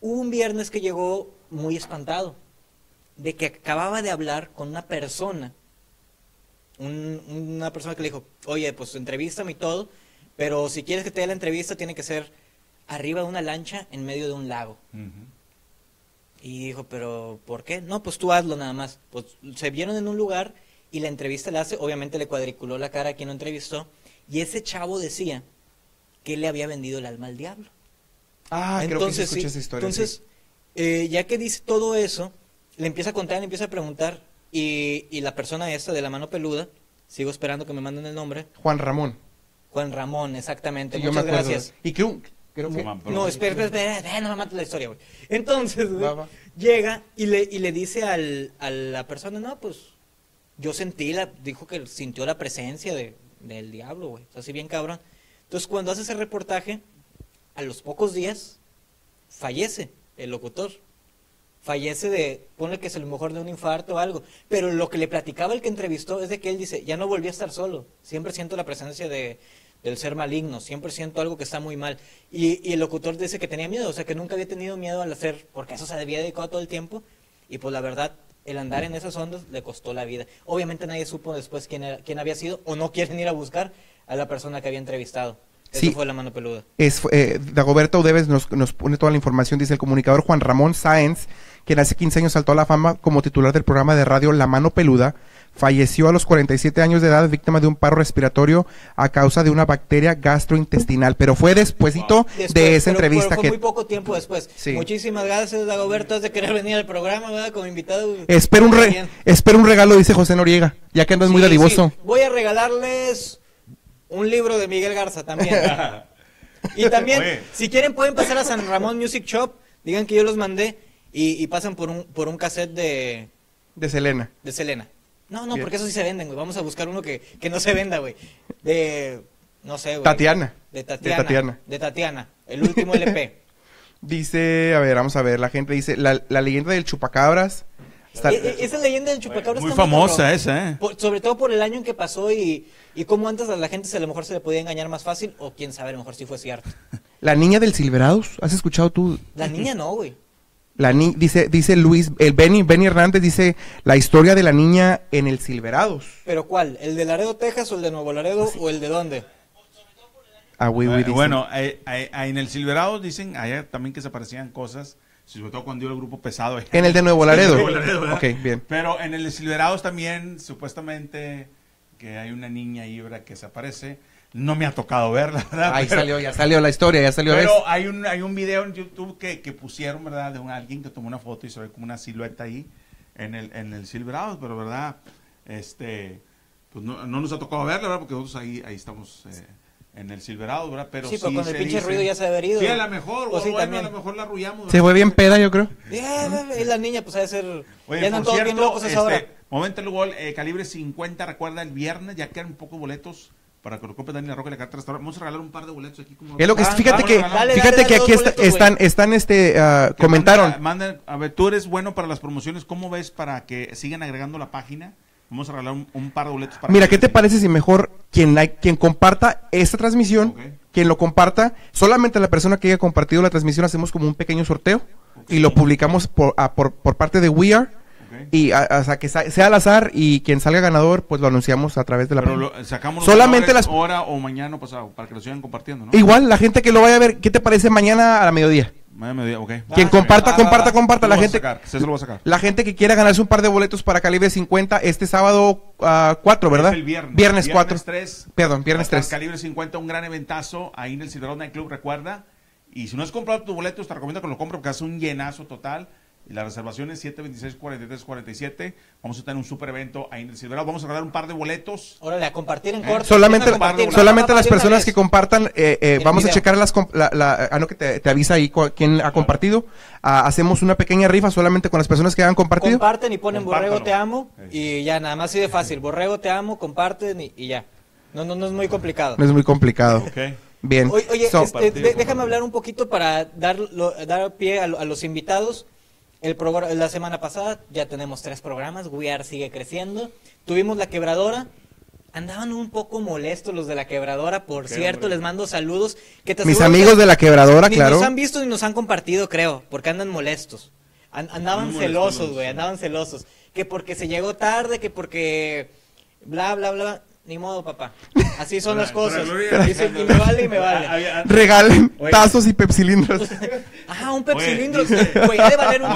Hubo un viernes que llegó muy espantado, de que acababa de hablar con una persona, un- una persona que le dijo, oye, pues entrevístame y todo, pero si quieres que te dé la entrevista tiene que ser arriba de una lancha en medio de un lago. Y dijo, pero ¿por qué? No, pues tú hazlo nada más. Pues se vieron en un lugar y la entrevista la hace, obviamente le cuadriculó la cara a quien lo entrevistó, y ese chavo decía que le había vendido el alma al diablo. Ah, creo que sí esa historia. entonces sí. eh, ya que dice todo eso, le empieza a contar, le empieza a preguntar, y, y la persona esta de la mano peluda, sigo esperando que me manden el nombre, Juan Ramón. Juan Ramón, exactamente, Sí, muchas gracias. Y creo, creo que... No, espera, espera, no me mates la historia, güey. Entonces, güey, llega y le, y le dice al, a la persona, no, pues, yo sentí, la, dijo que sintió la presencia de, del diablo, güey, así bien cabrón. Entonces, cuando hace ese reportaje, a los pocos días, fallece el locutor. Fallece de, pone que es a lo mejor de un infarto o algo. Pero lo que le platicaba el que entrevistó es de que él dice, ya no volví a estar solo. Siempre siento la presencia de, del ser maligno. Siempre siento algo que está muy mal. Y, y el locutor dice que tenía miedo. O sea, que nunca había tenido miedo al hacer, porque eso se había dedicado todo el tiempo. Y pues la verdad, el andar en esas ondas le costó la vida. Obviamente nadie supo después quién, era, quién había sido o no quieren ir a buscar a la persona que había entrevistado. Eso Sí. fue la mano peluda. Es, eh, Dagoberto Udeves nos, nos pone toda la información, dice el comunicador Juan Ramón Sáenz, quien hace 15 años saltó a la fama como titular del programa de radio La Mano Peluda, falleció a los 47 años de edad víctima de un paro respiratorio a causa de una bacteria gastrointestinal, pero fue despuesito Después, de esa pero- entrevista pero fue que... muy poco tiempo después. Sí. Muchísimas gracias, Dagoberto, has de querer venir al programa, ¿verdad? Como invitado. Espero un, re- Bien. espero un regalo, dice José Noriega, ya que andas muy Sí, dadivoso. sí. Voy a regalarles un libro de Miguel Garza también. *laughs* y también, Oye. si quieren, pueden pasar a San Ramón Music Shop, digan que yo los mandé y, y pasan por un, por un cassette de, De Selena. de Selena. No, no, porque eso sí se venden, güey. Vamos a buscar uno que, que no se venda, güey. De, no sé, güey. Tatiana. De De Tatiana. Tatiana. De Tatiana. El último LP. *laughs* Dice, a ver, vamos a ver, la gente dice, la, la leyenda del chupacabras Está- E- e- esa leyenda del chupacabras Muy está famosa esa, ¿eh? Por- sobre todo por el año en que pasó y, y cómo antes a la gente se, a lo mejor se le podía engañar más fácil, o quién sabe, a lo mejor sí fue cierto. La niña del Silverados, ¿has escuchado tú? La niña no, güey. La ni dice, dice Luis, el Benny, Benny Hernández dice la historia de la niña en el Silverados. ¿Pero cuál? ¿El de Laredo, Texas o el de Nuevo Laredo o el de dónde? Ah, güey, Eh, dice. bueno, eh, eh, eh, en el Silverado dicen allá también que se aparecían cosas, sobre todo cuando iba el grupo pesado. *laughs* En el de Nuevo Laredo. Nuevo Laredo, ¿verdad? ok, bien. Pero en el de Silverados también, supuestamente, que hay una niña ibra que se aparece. No me ha tocado verla, ¿verdad? Ahí Pero- salió, ya salió la historia, ya salió. ¿ves? Pero hay un, hay un video en YouTube que, que pusieron, ¿verdad? De un, alguien que tomó una foto y se ve como una silueta ahí en el, en el Silverados, pero, ¿verdad? Este, pues no, no nos ha tocado verla, ¿verdad? Porque nosotros ahí, ahí estamos eh, en el Silverados, ¿verdad? Pero Sí, pero con el pinche dice- ruido ya se ha venido. Sí, a lo mejor, Pues o sí, bueno, a lo mejor la arrullamos. Se fue bien peda, yo creo. *laughs* Yeah, y la niña, pues ha de ser. Oye, ya andan todos bien cierto, locos a esa hora. este, momento el gol, eh, calibre 50, recuerda el viernes, ya quedan un poco boletos para que lo compre Dani La Roca y la carta restaurante. Vamos a regalar un par de boletos aquí. Como Es lo que Ah, fíjate que dale, fíjate dale, que aquí está- boletos, están están este Que comentaron. manda- manda- a ver, tú eres bueno para las promociones. ¿Cómo ves para que sigan agregando la página? Vamos a regalar un, un par de boletos para Mira, que- ¿qué te parece si mejor quien like- quien comparta esta transmisión, quien lo comparta, solamente la persona que haya compartido la transmisión hacemos como un pequeño sorteo y lo publicamos por, ah, por, por parte de We Are Y ah, o sea, que sea al azar y quien salga ganador pues lo anunciamos a través de la Pero lo- sacamos Solamente las- hora o mañana o pasado para que lo sigan compartiendo, ¿no? Igual la gente que lo vaya a ver, ¿qué te parece mañana a la mediodía? Mañana mediodía, ok. Quien Ah, comparta, ah, comparta, ah, comparta. Lo La gente, sacar, sacar. la gente que quiera ganarse un par de boletos para calibre 50 este sábado 4, ¿verdad? El viernes. Viernes 4. 3. Perdón, viernes Hasta el 3. Calibre 50, un gran eventazo ahí en el Night Club, recuerda. Y si no has comprado tu boleto, te recomiendo que lo compres porque hace un llenazo total. Y la reservación es 726-4347. Vamos a tener un super evento ahí en el Silverado. Vamos a regalar un par de boletos. Órale, a compartir en Eh, corto. Solamente, Empiezan a compartir. solamente las personas que compartan, eh, eh, vamos a video. checar las, la, la- ah, no, que te, te avisa ahí quién ha compartido. Ah, hacemos una pequeña rifa solamente con las personas que han compartido. Comparten y ponen Compártalo. borrego te amo Eh. y ya, nada más así de fácil. Borrego te amo, comparten y, y ya. No, no, no es muy complicado. No es muy complicado. Ok. Bien. Oye, oye, So, este, déjame hablar un poquito para dar, lo- dar pie a, a los invitados. El programa, la semana pasada ya tenemos tres programas, We Are sigue creciendo. Tuvimos La Quebradora. Andaban un poco molestos los de La Quebradora, por Qué cierto, hombre. les mando saludos. Que te mis amigos que de la quebradora, ni claro. nos han visto ni nos han compartido, creo, porque andan molestos. An- andaban molestos celosos, los- güey, andaban celosos. Que porque se llegó tarde, que porque bla, bla, bla. Ni modo, papá. *laughs* Así son las cosas. y me vale y me vale. Había- Regalen *laughs* tazos y pepsilindros. *laughs* Ah, un pepsilindro. Güey, ha de valer un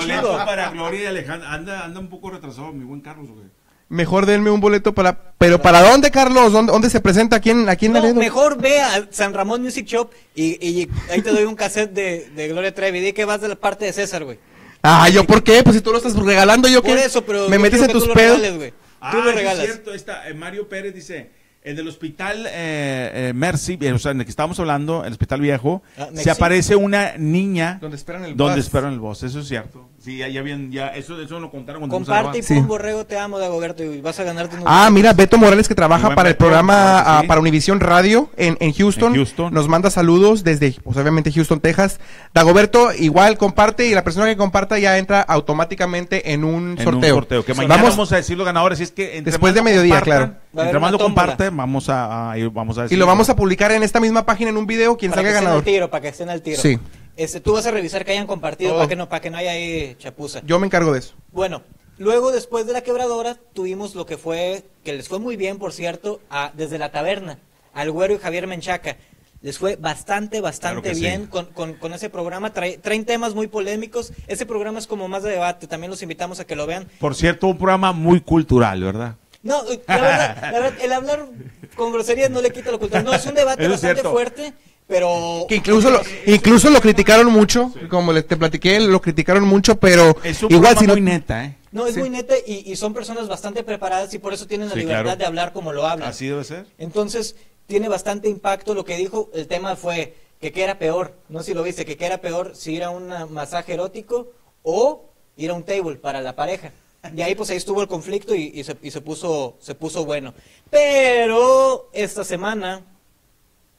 para Gloria y Alejandro. Anda, anda un poco retrasado, mi buen Carlos, güey. Mejor denme un boleto para... ¿Pero para dónde, Carlos? ¿Dónde, dónde se presenta? ¿Aquí en, aquí en No, Laredo? mejor ve a San Ramón Music Shop y, y ahí te doy un cassette de, de Gloria Trevi. Di que vas de la parte de César, güey. Ah, ¿yo por qué? Pues si tú lo estás regalando, ¿yo Por qué? eso, pero Me metes en tus pedos. regales, Tú Ah, es cierto, está, eh, Mario Pérez dice, el del hospital eh, eh, Mercy, eh, o sea, en el que estábamos hablando, el hospital viejo, Ah, se aparece una niña Donde esperan el donde bus. esperan el boss, eso es cierto. Sí, ya, ya bien, ya, eso, eso lo contaron cuando Comparte y. Sí. pon borrego, te amo, Dagoberto, y vas a ganarte unos Ah, mira, Beto Morales que trabaja para el programa, ah, sí. para Univisión Radio en, en Houston. En Houston. Nos manda saludos desde, pues obviamente Houston, Texas. Dagoberto igual comparte y la persona que comparta ya entra automáticamente en un En sorteo. un sorteo, que mañana Vamos, vamos, a decir los ganadores, y es que Después de lo mediodía, claro. Entre más lo tómbola. comparten, vamos a, a- vamos a decir. y lo vamos a publicar en esta misma página en un video, quien para salga que estén al ganador. tiro, para que estén al tiro. Sí. Este, tú vas a revisar que hayan compartido Oh. para que no para que no haya ahí chapuza. Yo me encargo de eso. Bueno, luego después de la quebradora tuvimos lo que fue que les fue muy bien, por cierto, a, desde la taberna al Güero y Javier Menchaca. Les fue bastante, bastante Claro bien sí. con, con- con ese programa. Trae- traen temas muy polémicos. Ese programa es como más de debate. También los invitamos a que lo vean. Por cierto, un programa muy cultural, ¿verdad? No, la verdad, la verdad, el hablar con groserías no le quita lo cultural. No, es un debate *laughs* Eso bastante cierto. fuerte, pero... Que incluso lo, incluso lo criticaron mucho, como les te platiqué, lo criticaron mucho, pero Es un igual si no, muy neta, ¿eh? No, es Sí. muy neta y, y son personas bastante preparadas y por eso tienen la Sí, libertad claro. de hablar como lo hablan. Así debe ser. Entonces, tiene bastante impacto lo que dijo. El tema fue que qué era peor, no sé si lo viste, que qué era peor si ir a un masaje erótico o ir a un table para la pareja. Y ahí pues ahí estuvo el conflicto y, y se, y se puso se puso bueno. Pero esta semana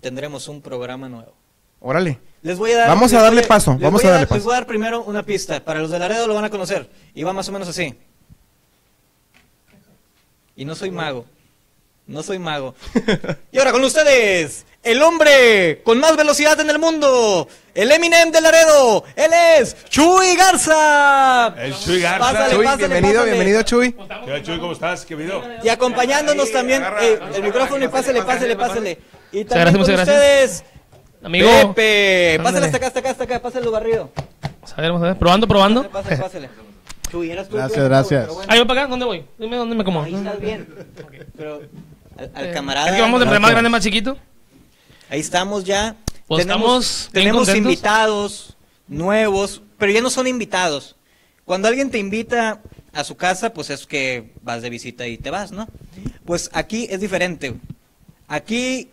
tendremos un programa nuevo. órale. Les voy a dar Vamos a darle voy paso, vamos voy a darle dar- paso. Les voy a dar primero una pista. Para los de Laredo lo van a conocer. Y va más o menos así. Y no soy mago. No soy mago. y ahora con ustedes, el hombre con más velocidad en el mundo, el Eminem de Laredo, él es Chuy Garza. El Chuy Garza. Pásale, Chuy, pásale, bienvenido, pásale. bienvenido Chuy. ¿Qué tal, Chuy? ¿Cómo estás? ¿Qué video? Y acompañándonos también, agarra, eh, el micrófono y pásale, pásale, pásale. Y Muchas también gracias, con muchas gracias. ustedes, Amigo. Pepe. Pásale hasta acá, hasta acá, hasta acá, pásale barrido. A ver, vamos a ver. Probando, probando. Pásale, pásale. Chuy, eras tú Gracias, dueño, gracias. bueno, Ah, yo para acá, ¿dónde voy? Dime dónde me acomodo. Ahí estás bien. Pero al, al Eh, camarada. Es que vamos de más grande más chiquito. Ahí estamos ya. Pues tenemos estamos tenemos invitados nuevos, pero ya no son invitados. Cuando alguien te invita a su casa, pues es que vas de visita y te vas, ¿no? Pues aquí es diferente. Aquí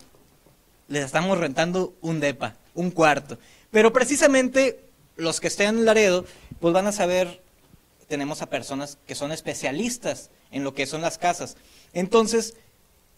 les estamos rentando un depa, un cuarto. Pero precisamente los que estén en Laredo, pues van a saber, tenemos a personas que son especialistas en lo que son las casas. Entonces,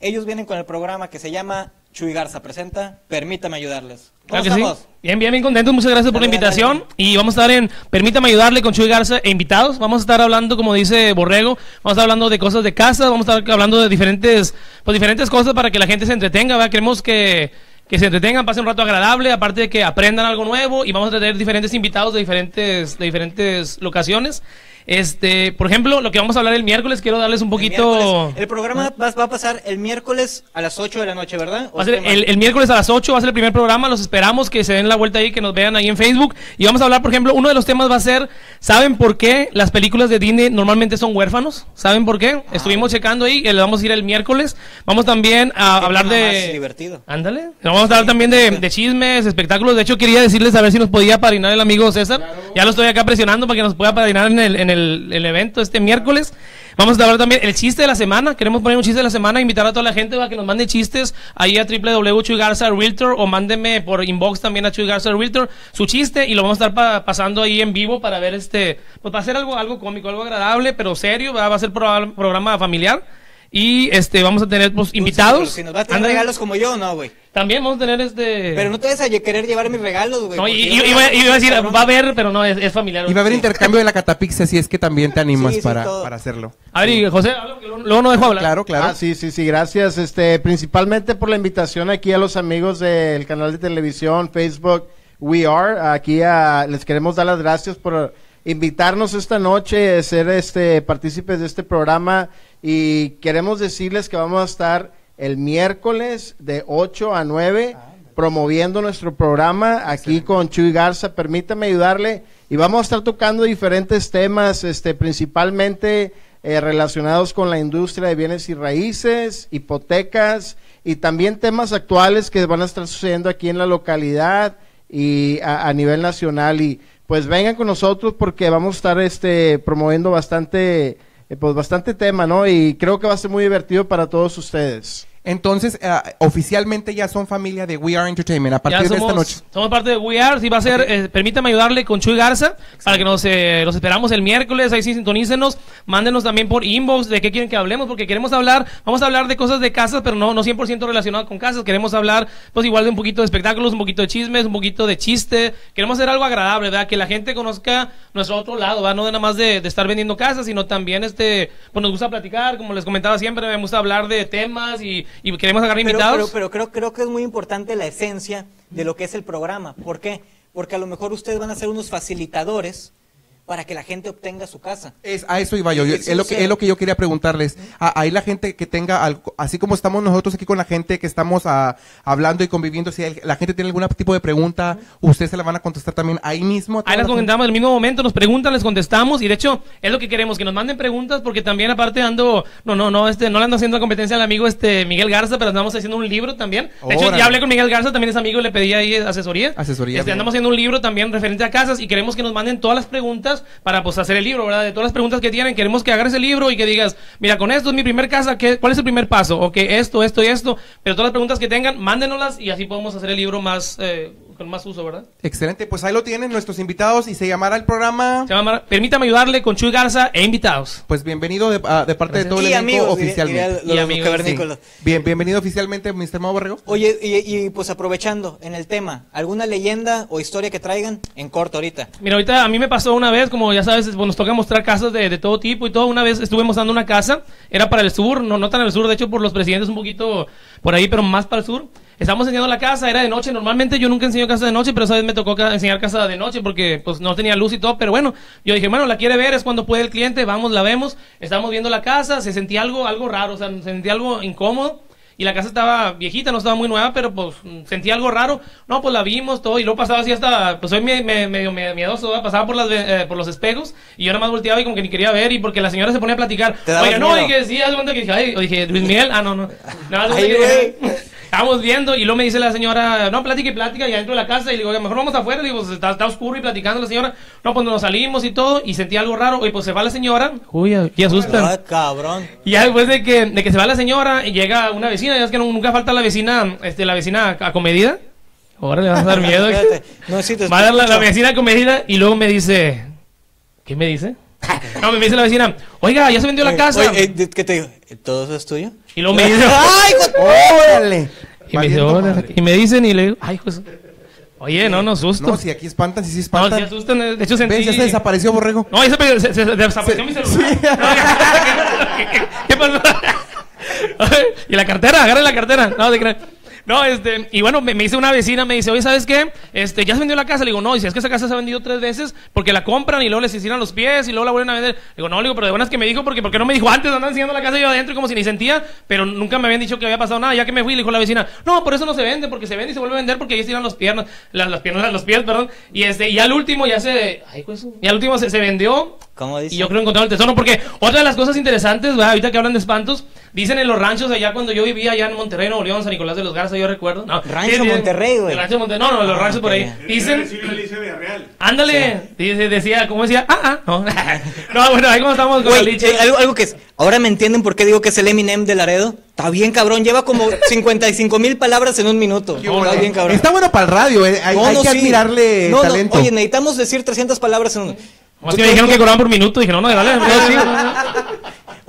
ellos vienen con el programa que se llama Chuy Garza Presenta, permítame ayudarles. ¿Cómo Claro que sí. estamos? Bien, bien, bien contentos. Muchas gracias por la invitación. Y vamos a estar en Permítame ayudarle con Chuy Garza e invitados. Vamos a estar hablando, como dice Borrego, vamos a estar hablando de cosas de casa, vamos a estar hablando de diferentes, pues diferentes cosas para que la gente se entretenga, ¿verdad? Queremos que, que se entretengan, pasen un rato agradable, aparte de que aprendan algo nuevo y vamos a tener diferentes invitados de diferentes, de diferentes locaciones. Este, por ejemplo, lo que vamos a hablar el miércoles, quiero darles un poquito... El programa va, va a pasar el miércoles a las 8 de la noche, ¿verdad? El, el miércoles a las 8 va a ser el primer programa. Los esperamos que se den la vuelta ahí, que nos vean ahí en Facebook. Y vamos a hablar, por ejemplo, uno de los temas va a ser: ¿saben por qué las películas de Disney normalmente son huérfanos? ¿Saben por qué? Estuvimos checando ahí, eh, le vamos a ir el miércoles. Vamos también a Qué hablar tema más de. divertido. Ándale. Vamos a hablar también de, de chismes, espectáculos. De hecho, quería decirles a ver si nos podía padrinar el amigo César. Ya lo estoy acá presionando para que nos pueda padrinar en el, en el, el evento este miércoles. Vamos a hablar también el chiste de la semana. Queremos poner un chiste de la semana, invitar a toda la gente para que nos mande chistes ahí a www.chuygarza Realtor o mándenme por inbox también a Garza Realtor su chiste y lo vamos a estar pa- pasando ahí en vivo para ver este, pues para hacer algo, algo cómico, algo agradable, pero serio. Va, va a ser pro- programa familiar. Y este vamos a tener pues, invitados. Si nos va a tener regalos como yo, no, güey. También vamos a tener este. Pero no te vas a querer llevar mis regalos, güey. No, y- iba, a decir, va a haber, pero no, es, es familiar. Y va a haber Sí. intercambio de la catapixia si es que también te animas Sí, sí, para, todo. para hacerlo. A ver, y José, luego luego no dejo hablar. Claro, claro. Ah, sí, sí, sí, gracias. Este, principalmente por la invitación aquí a los amigos del canal de televisión, Facebook, We Are. Aquí a- les queremos dar las gracias por invitarnos esta noche, ser este partícipes de este programa y queremos decirles que vamos a estar el miércoles de 8 a 9 promoviendo nuestro programa aquí con Chuy Garza. Permítame ayudarle y vamos a estar tocando diferentes temas, este, principalmente eh, relacionados con la industria de bienes y raíces, hipotecas y también temas actuales que van a estar sucediendo aquí en la localidad y a, a nivel nacional y pues vengan con nosotros porque vamos a estar este promoviendo bastante eh, pues bastante tema, ¿no? Y creo que va a ser muy divertido para todos ustedes. Entonces, ah, oficialmente ya son familia de We Are Entertainment a partir de esta noche. somos parte de We Are, sí va a ser, eh, permítame ayudarle con Chuy Garza, para que nos eh, los esperamos el miércoles, ahí sí sintonícenos, mándenos también por inbox de qué quieren que hablemos, porque queremos hablar, vamos a hablar de cosas de casas, pero no, no 100% relacionado con casas, queremos hablar pues igual de un poquito de espectáculos, un poquito de chismes, un poquito de chiste, queremos hacer algo agradable, ¿verdad? Que la gente conozca nuestro otro lado, ¿verdad? No de nada más de, de estar vendiendo casas, sino también este, pues nos gusta platicar, como les comentaba siempre, me gusta hablar de temas y, y queremos Pero, invitados. pero, pero creo, creo que es muy importante la esencia de lo que es el programa. ¿Por qué? Porque a lo mejor ustedes van a ser unos facilitadores para que la gente obtenga su casa. Es, a eso iba yo. es, lo que, es lo que yo quería preguntarles. A- ahí la gente que tenga, algo, así como estamos nosotros aquí con la gente que estamos ah, hablando y conviviendo, si la gente tiene algún tipo de pregunta, ustedes se la van a contestar también ahí mismo. a Ahí las comentamos en el mismo momento, nos preguntan, les contestamos y de hecho es lo que queremos, que nos manden preguntas porque también aparte ando, no, no, no, este, no le ando haciendo competencia al amigo este Miguel Garza, pero andamos haciendo un libro también. De hecho Órale. ya hablé con Miguel Garza, también es amigo y le pedí ahí asesoría. Asesoría, Este, andamos haciendo un libro también referente a casas y queremos que nos manden todas las preguntas para pues hacer el libro, ¿verdad? De todas las preguntas que tienen, queremos que agarres el libro y que digas, mira, con esto es mi primer casa, ¿qué, ¿cuál es el primer paso? O que esto, esto y esto, pero todas las preguntas que tengan, mándenoslas y así podemos hacer el libro más, eh, con más uso, ¿verdad? Excelente, pues ahí lo tienen nuestros invitados y se llamará el programa. Se Permítame ayudarle con Chuy Garza e invitados. Pues bienvenido de, ah, de parte de todo el Y elenco amigos, oficialmente. Y amigos. Bien, bienvenido oficialmente, Mr. Mau Borrego. Oye, y, y, pues aprovechando en el tema, ¿alguna leyenda o historia que traigan en corto ahorita? Mira, ahorita a mí me pasó una vez, como ya sabes, pues, nos toca mostrar casas de, de todo tipo y todo. Una vez estuve mostrando una casa, era para el sur, no, no tan al sur, de hecho por los presidentes un poquito por ahí, pero más para el sur. Estábamos enseñando la casa, era de noche. Normalmente yo nunca enseño casa de noche, pero esa vez me tocó enseñar casa de noche porque pues no tenía luz y todo. Pero bueno, yo dije, bueno, la quiere ver, es cuando puede el cliente, vamos, la vemos. Estábamos viendo la casa, se sentía algo, algo raro, o sea, se sentía algo incómodo. Y la casa estaba viejita, no estaba muy nueva, pero pues sentía algo raro. No, pues la vimos todo y luego pasaba así hasta, pues soy me- me- medio me- miedoso, pasaba por, las, eh, por los espejos y yo nada más volteaba y como que ni quería ver y porque la señora se ponía a platicar. ¿Te dabas Oye, no, y que sí, haz cuenta que dije, ay, o dije, Luis Miguel, ah, no, no. *laughs* Nada más *laughs* Ay. Estábamos viendo y luego me dice la señora, no, plática y plática, y adentro de la casa, y le digo, "Oiga, mejor vamos afuera, le digo, pues está, está oscuro y platicando la señora. No, pues nos salimos y todo, y sentí algo raro, y pues se va la señora, uy, qué asustan. Ah, cabrón. Y ya después de que, de que se va la señora y llega una vecina, ya es que nunca falta la vecina, este, la vecina acomedida. Ahora le vas a dar miedo. *laughs* No, sí, te Va a dar la, la vecina acomedida y luego me dice, ¿qué me dice? No, me dice la vecina, oiga, ya se vendió la Eh, casa. oye, eh, ¿Qué te digo? ¿Todo eso es tuyo? Y luego me dice, *laughs* ¡Ay, hijo- ¡Órale! y me dice, "Órale". y me dicen y le digo, ay, pues, oye, no, no asusto. No, si aquí espantan, si sí No, espantan. sí asustan, de hecho sentí... ¿Ves? Ya se desapareció Borrego. No, ese se, se- se desapareció mi *laughs* celular. *laughs* ¿Qué, qué pasó? y la cartera, agarra la cartera. No, te creas. No, este, y bueno, me, me dice una vecina, me dice, oye, ¿sabes qué? Este, ya se vendió la casa. Le digo, no, y si es que esa casa se ha vendido tres veces porque la compran y luego les hicieron los pies y luego la vuelven a vender. Le digo, no, le digo, pero de buenas que me dijo, porque ¿por qué no me dijo antes? Andan enseñando la casa yo adentro como si ni sentía, pero nunca me habían dicho que había pasado nada. Ya que me fui, le dijo la vecina, no, por eso no se vende, porque se vende y se vuelve a vender porque ahí estiran los piernas, las, las piernas, los pies, perdón. Y este, y al último ya se, ay, pues, y al último se, se vendió ¿Cómo dice? y yo creo que encontraron el tesoro, porque otra de las cosas interesantes, ¿verdad? ahorita que hablan de espantos, dicen en los ranchos allá cuando yo vivía allá en Monterrey, Nuevo León, San Nicolás de los Garza, yo recuerdo. No, Rancho Monterrey, güey. rancho Monterrey, no, no, los Ah, ranchos por ahí. Dicen, ándale, dice, decía, ¿cómo decía? Ah, ah, no. *laughs* no, bueno, ahí como estamos con Güey, eh, algo, algo que es. Ahora me entienden por qué digo que es el Eminem de Laredo. Está bien, cabrón. Lleva como *laughs* 55 mil palabras en un minuto. Está bien, cabrón. Está bueno para el radio, eh. hay, No, hay no, que sí. admirarle No, no, talento. Oye, necesitamos decir 300 palabras en un. Más que me dijeron que cobraban por minuto, dije, no, no, dale. No, sí.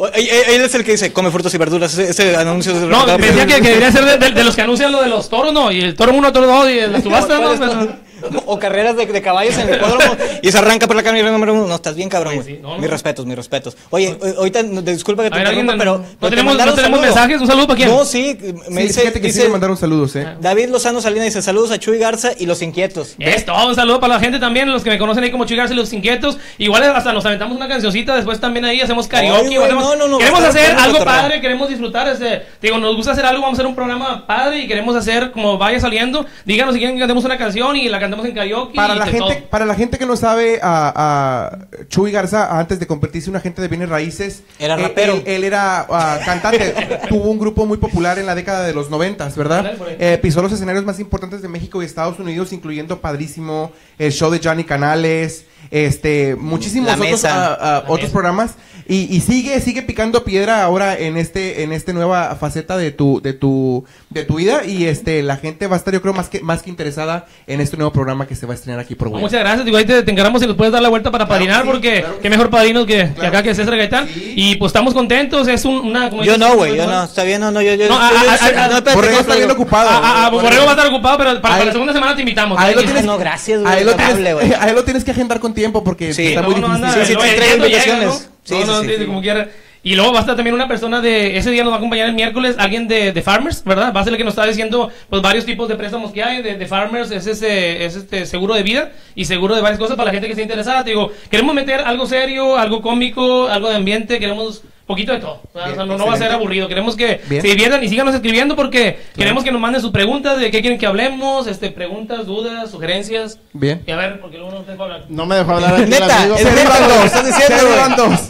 Él es el que dice, come frutas y verduras. Ese, ese anuncio es No, decía que, que debería ser de, de- de los que anuncian lo de los toros, ¿no? Y el toro 1, toro 2 y la *laughs* subasta, ¿no? O carreras de, de caballos en el hipódromo y se arranca por la carrera número uno. No, estás bien cabrón. Oye, sí, no, no. mis respetos, mis respetos. Oye, ahorita, no, disculpa que te interrumpa, pero. no, pero te tenemos, no tenemos saludo. mensajes, un saludo para quién. No, sí, me Sí, dice, fíjate que sí dice me mandaron saludos, eh. David Lozano Salinas dice saludos a Chuy Garza y los inquietos. Esto, un saludo para la gente también, los que me conocen ahí como Chigarse y los Inquietos. Igual hasta nos aventamos una cancioncita, después también ahí hacemos karaoke. Ay, güey, hacemos- no, no, no, queremos hacer algo padre, queremos disfrutar. Este, te digo, nos gusta hacer algo, vamos a hacer un programa padre y queremos hacer como vaya saliendo. Díganos si quieren que cantemos una canción y la cantemos en karaoke. Para y la gente, todo. para la gente que no sabe, a, a Chuy Garza, antes de convertirse en un agente de bienes raíces, Era eh, rapero. Él, él era ah, cantante. *laughs* Tuvo un grupo muy popular en la década de los noventas, ¿verdad? Eh, pisó los escenarios más importantes de México y Estados Unidos, incluyendo Padrísimo, el show de Johnny Canales, este, muchísimos La otros, ah, La otros programas. Y, y sigue, sigue picando piedra ahora en este, en este nueva faceta de tu, de tu, de tu vida. Y este, la gente va a estar, yo creo, más que, más que interesada en este nuevo programa que se va a estrenar aquí por Web. muchas gracias, digo, ahí te, te encargamos si nos puedes dar la vuelta para Claro padrinar, que sí, porque claro que qué sí. mejor padrino que, que Claro. acá que César Gaitán. Sí. Y pues estamos contentos, es un- una... como Yo dices, no, güey, yo no. Está bien, no, no, yo. yo No, yo- a- yo- a- yo- a- no, espérate, Borrego no, está bien ocupado. Ah, Borrego va a estar ocupado, pero para, la segunda semana te invitamos. Ahí lo tienes, no, gracias, güey, ahí lo tienes, ahí lo tienes que agendar con tiempo porque está No, muy no, difícil. Sí, sí. Sí, no, sí, no, sí, sí, sí. como quiera. Y luego va a estar también una persona de. Ese día nos va a acompañar el miércoles alguien de, de Farmers, ¿verdad? Va a ser el que nos está diciendo pues varios tipos de préstamos que hay de, de Farmers. Es este, es este seguro de vida y seguro de varias cosas para la gente que esté interesada. Te digo, queremos meter algo serio, algo cómico, algo de ambiente. Queremos poquito de todo. O sea, Bien, no, no va a ser aburrido. Queremos que Bien. se diviertan y síganos escribiendo porque queremos que nos manden sus preguntas de qué quieren que hablemos, este, preguntas, dudas, sugerencias. Bien. Y a ver, porque luego no tengo hablar. No me dejó hablar *laughs* Neta, amigo. es Se llevan dos. estás diciendo, Se llevan dos.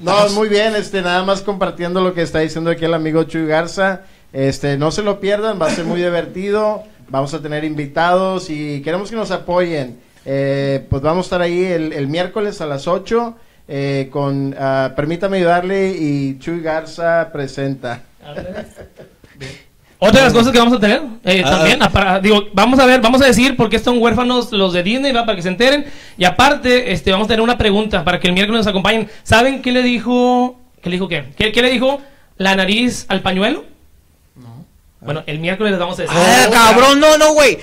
No, muy bien, este, nada más compartiendo lo que está diciendo aquí el amigo Chuy Garza. Este, no se lo pierdan, va a ser muy divertido. Vamos a tener invitados y queremos que nos apoyen. Eh, pues vamos a estar ahí el, el miércoles a las 8 eh, con ah, Permítame ayudarle y Chuy Garza presenta. Otra de las cosas que vamos a tener, eh, Ah. también, ah, para- digo, vamos a ver, vamos a decir por qué están huérfanos los de Disney, ¿va? para que se enteren. Y aparte, este, vamos a tener una pregunta para que el miércoles nos acompañen. ¿Saben qué le dijo, qué le dijo qué? ¿Qué, qué le dijo la nariz al pañuelo? No. Bueno, el miércoles les vamos a decir. Ah, cabrón, no, no, güey.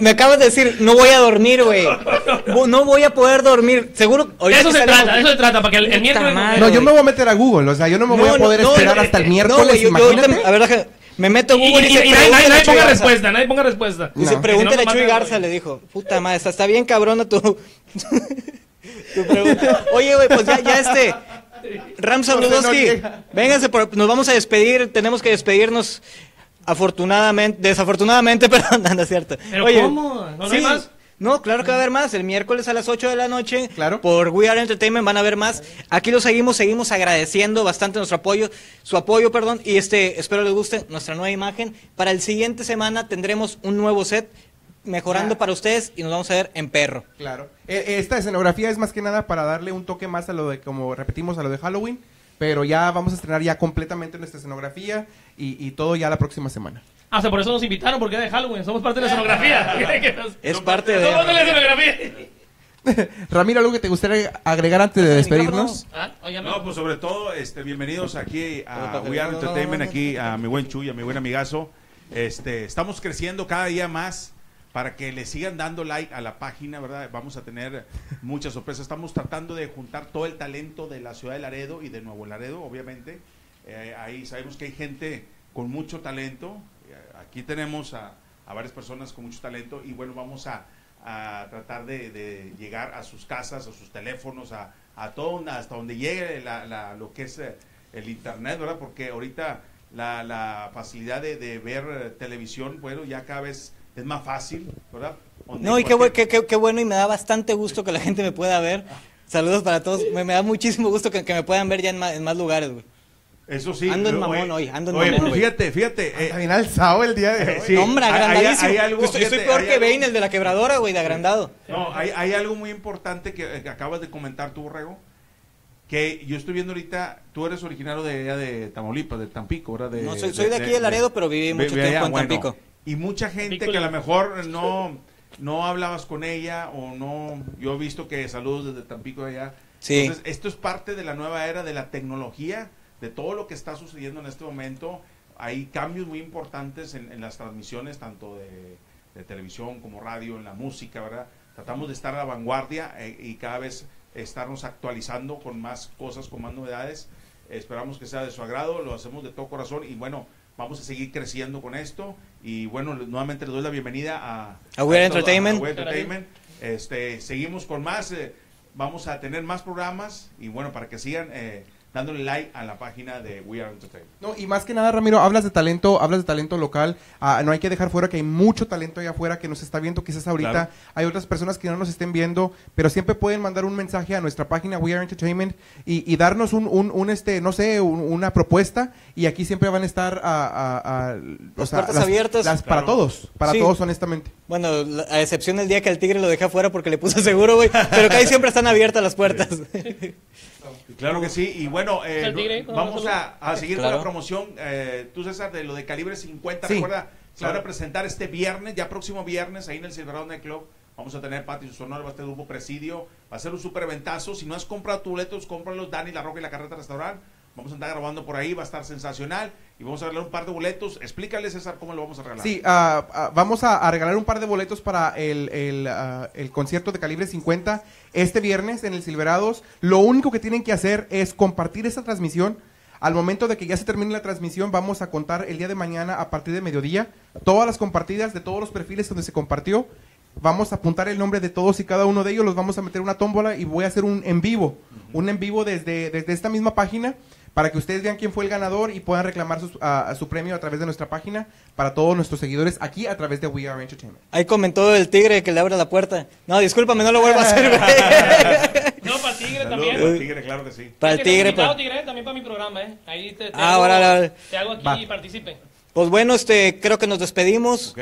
Me acabas de decir, no voy a dormir, güey. *laughs* No voy a poder dormir. Seguro. ahorita Eso que se salimos- trata, eso se trata, para que el, el miércoles... madre. No, yo me voy a meter a Google, o sea, yo no me voy a poder no, esperar no, hasta el no, miércoles, yo- yo imagínate. a ver, me meto a Y, y- Google y, y- nadie, nadie- nadie ponga respuesta, nadie ponga respuesta. No. Dice, Que pregúntale si no, a Chuy Garza, le dijo. Puta madre, está, está bien cabrona tu, *laughs* tu pregunta. Oye, güey, pues ya, ya este. Ram Sabludowski, vénganse, por- nos vamos a despedir. Tenemos que despedirnos. Afortunadamente, desafortunadamente, *laughs* perdón, no, no es cierto. ¿Pero cómo? ¿No hay más? No, claro que va a haber más. El miércoles a las 8 de la noche. Claro. Por We Are Entertainment van a haber más. Aquí lo seguimos, seguimos agradeciendo bastante nuestro apoyo, su apoyo, perdón. Y este, espero les guste nuestra nueva imagen. Para el siguiente semana tendremos un nuevo set mejorando Ya. para ustedes y nos vamos a ver en perro. Claro. Eh, Esta escenografía es más que nada para darle un toque más a lo de, como repetimos, a lo de Halloween. Pero ya vamos a estrenar ya completamente nuestra escenografía y, y todo ya la próxima semana. Ah, o sea, por eso nos invitaron, porque es de Halloween, somos parte de la escenografía. *laughs* Es parte de. Somos de la escenografía. *laughs* Ramiro, ¿algo que te gustaría agregar antes de despedirnos? Ah, óyame. No, pues sobre todo, este, bienvenidos aquí a We Are Entertainment, aquí a mi buen Chuy, a mi buen amigazo. Este, estamos creciendo cada día más para que le sigan dando like a la página, ¿verdad? Vamos a tener muchas sorpresas. Estamos tratando de juntar todo el talento de la ciudad de Laredo y de Nuevo Laredo, obviamente. Eh, ahí sabemos que hay gente con mucho talento. Aquí tenemos a, a varias personas con mucho talento y bueno, vamos a, a tratar de, de llegar a sus casas, a sus teléfonos, a, a todo, hasta donde llegue la- la- lo que es eh, el internet, ¿verdad? Porque ahorita la, la facilidad de, de ver eh, televisión, bueno, ya cada vez es más fácil, ¿verdad? Donde No, y cualquier- qué- qué- qué bueno y me da bastante gusto que la gente me pueda ver. Saludos para todos. Me, me da muchísimo gusto que, que me puedan ver ya en más, en más lugares, güey. Eso sí. Ando en mamón hoy, ando en oye, mamón, fíjate, fíjate. eh, bien alzado el día de Eh, hoy. sí. No, hombre, hay- hay- agrandadísimo. hay algo, estoy, estoy fíjate, peor hay que algo- Bane, el de la quebradora, güey, de agrandado. No, hay, hay algo muy importante que, que acabas de comentar tú, Borrego, que yo estoy viendo ahorita, tú eres originario de allá de Tamaulipas, de Tampico, ¿verdad? De, No, soy- soy de aquí de Laredo, pero viví mucho tiempo en bueno, Tampico. Y mucha gente Tampico, que a lo mejor no, no hablabas con ella o no, yo he visto que saludos desde Tampico de allá. Sí. Entonces, esto es parte de la nueva era de la tecnología, de todo lo que está sucediendo en este momento. Hay cambios muy importantes en, en las transmisiones, tanto de, de televisión como radio, en la música, ¿verdad? Tratamos de estar a la vanguardia eh, y cada vez estarnos actualizando con más cosas, con más novedades. Esperamos que sea de su agrado, lo hacemos de todo corazón y bueno, vamos a seguir creciendo con esto. Y bueno, nuevamente les doy la bienvenida a, A We Are esto, Entertainment. a Are Entertainment. Este, seguimos con más, eh, vamos a tener más programas y bueno, para que sigan eh, dándole like a la página de We Are Entertainment. No, y más que nada, Ramiro, hablas de talento, hablas de talento local. Ah, no hay que dejar fuera que hay mucho talento allá afuera que nos está viendo. Quizás ahorita Claro. hay otras personas que no nos estén viendo, pero siempre pueden mandar un mensaje a nuestra página We Are Entertainment y, y darnos un, un, un, este, no sé, un- una propuesta. Y aquí siempre van a estar a, a- a- o Las puertas abiertas. las- para todos, para Sí. todos, honestamente. Bueno, a excepción del día que al tigre lo dejé afuera porque le puse seguro, güey. Pero que ahí siempre están abiertas las puertas. *laughs* Claro que sí, y bueno, eh, ¿El tigre? ¿Cómo vamos a, a seguir Claro. con la promoción. Eh, tú, César, de lo de calibre 50, Sí, recuerda, se claro. van a presentar este viernes, ya próximo viernes, ahí en el Silverado Night Club. Vamos a tener Pati Sonora, va a estar Grupo Presidio, va a ser un super eventazo. Si no has comprado tus boletos, cómpralos, Dani, La Roca y La Carreta Restaurant. Vamos a andar grabando por ahí, va a estar sensacional. Y vamos a regalar un par de boletos. Explícale, César, cómo lo vamos a regalar. Sí, ah, ah, vamos a, a regalar un par de boletos para el, el, ah, el concierto de calibre 50 este viernes en el Silverados. Lo único que tienen que hacer es compartir esta transmisión. Al momento de que ya se termine la transmisión, vamos a contar el día de mañana a partir de mediodía todas las compartidas de todos los perfiles donde se compartió. Vamos a apuntar el nombre de todos y cada uno de ellos, los vamos a meter en una tómbola y voy a hacer un en vivo, un en vivo desde, desde esta misma página para que ustedes vean quién fue el ganador y puedan reclamar sus- a- a su premio a través de nuestra página para todos nuestros seguidores aquí a través de We Are Entertainment. Ahí comentó el tigre que le abre la puerta. No, discúlpame, no lo vuelvo a hacer, güey. *laughs* No, para el tigre Saludos también. para el tigre, claro que sí. Para el tigre, invitado, pues. tigre, también para mi programa, ¿eh? Ahí te, te Ah, hago, órale. te hago aquí Va. y participe. Pues bueno, este, creo que nos despedimos. ¿Ok?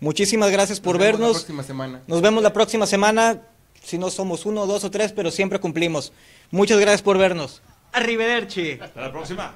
Muchísimas gracias por Nos vemos La vernos. próxima semana. Nos vemos la próxima semana. Si no somos uno, dos o tres, pero siempre cumplimos. Muchas gracias por vernos. Arrivederci. Hasta la próxima.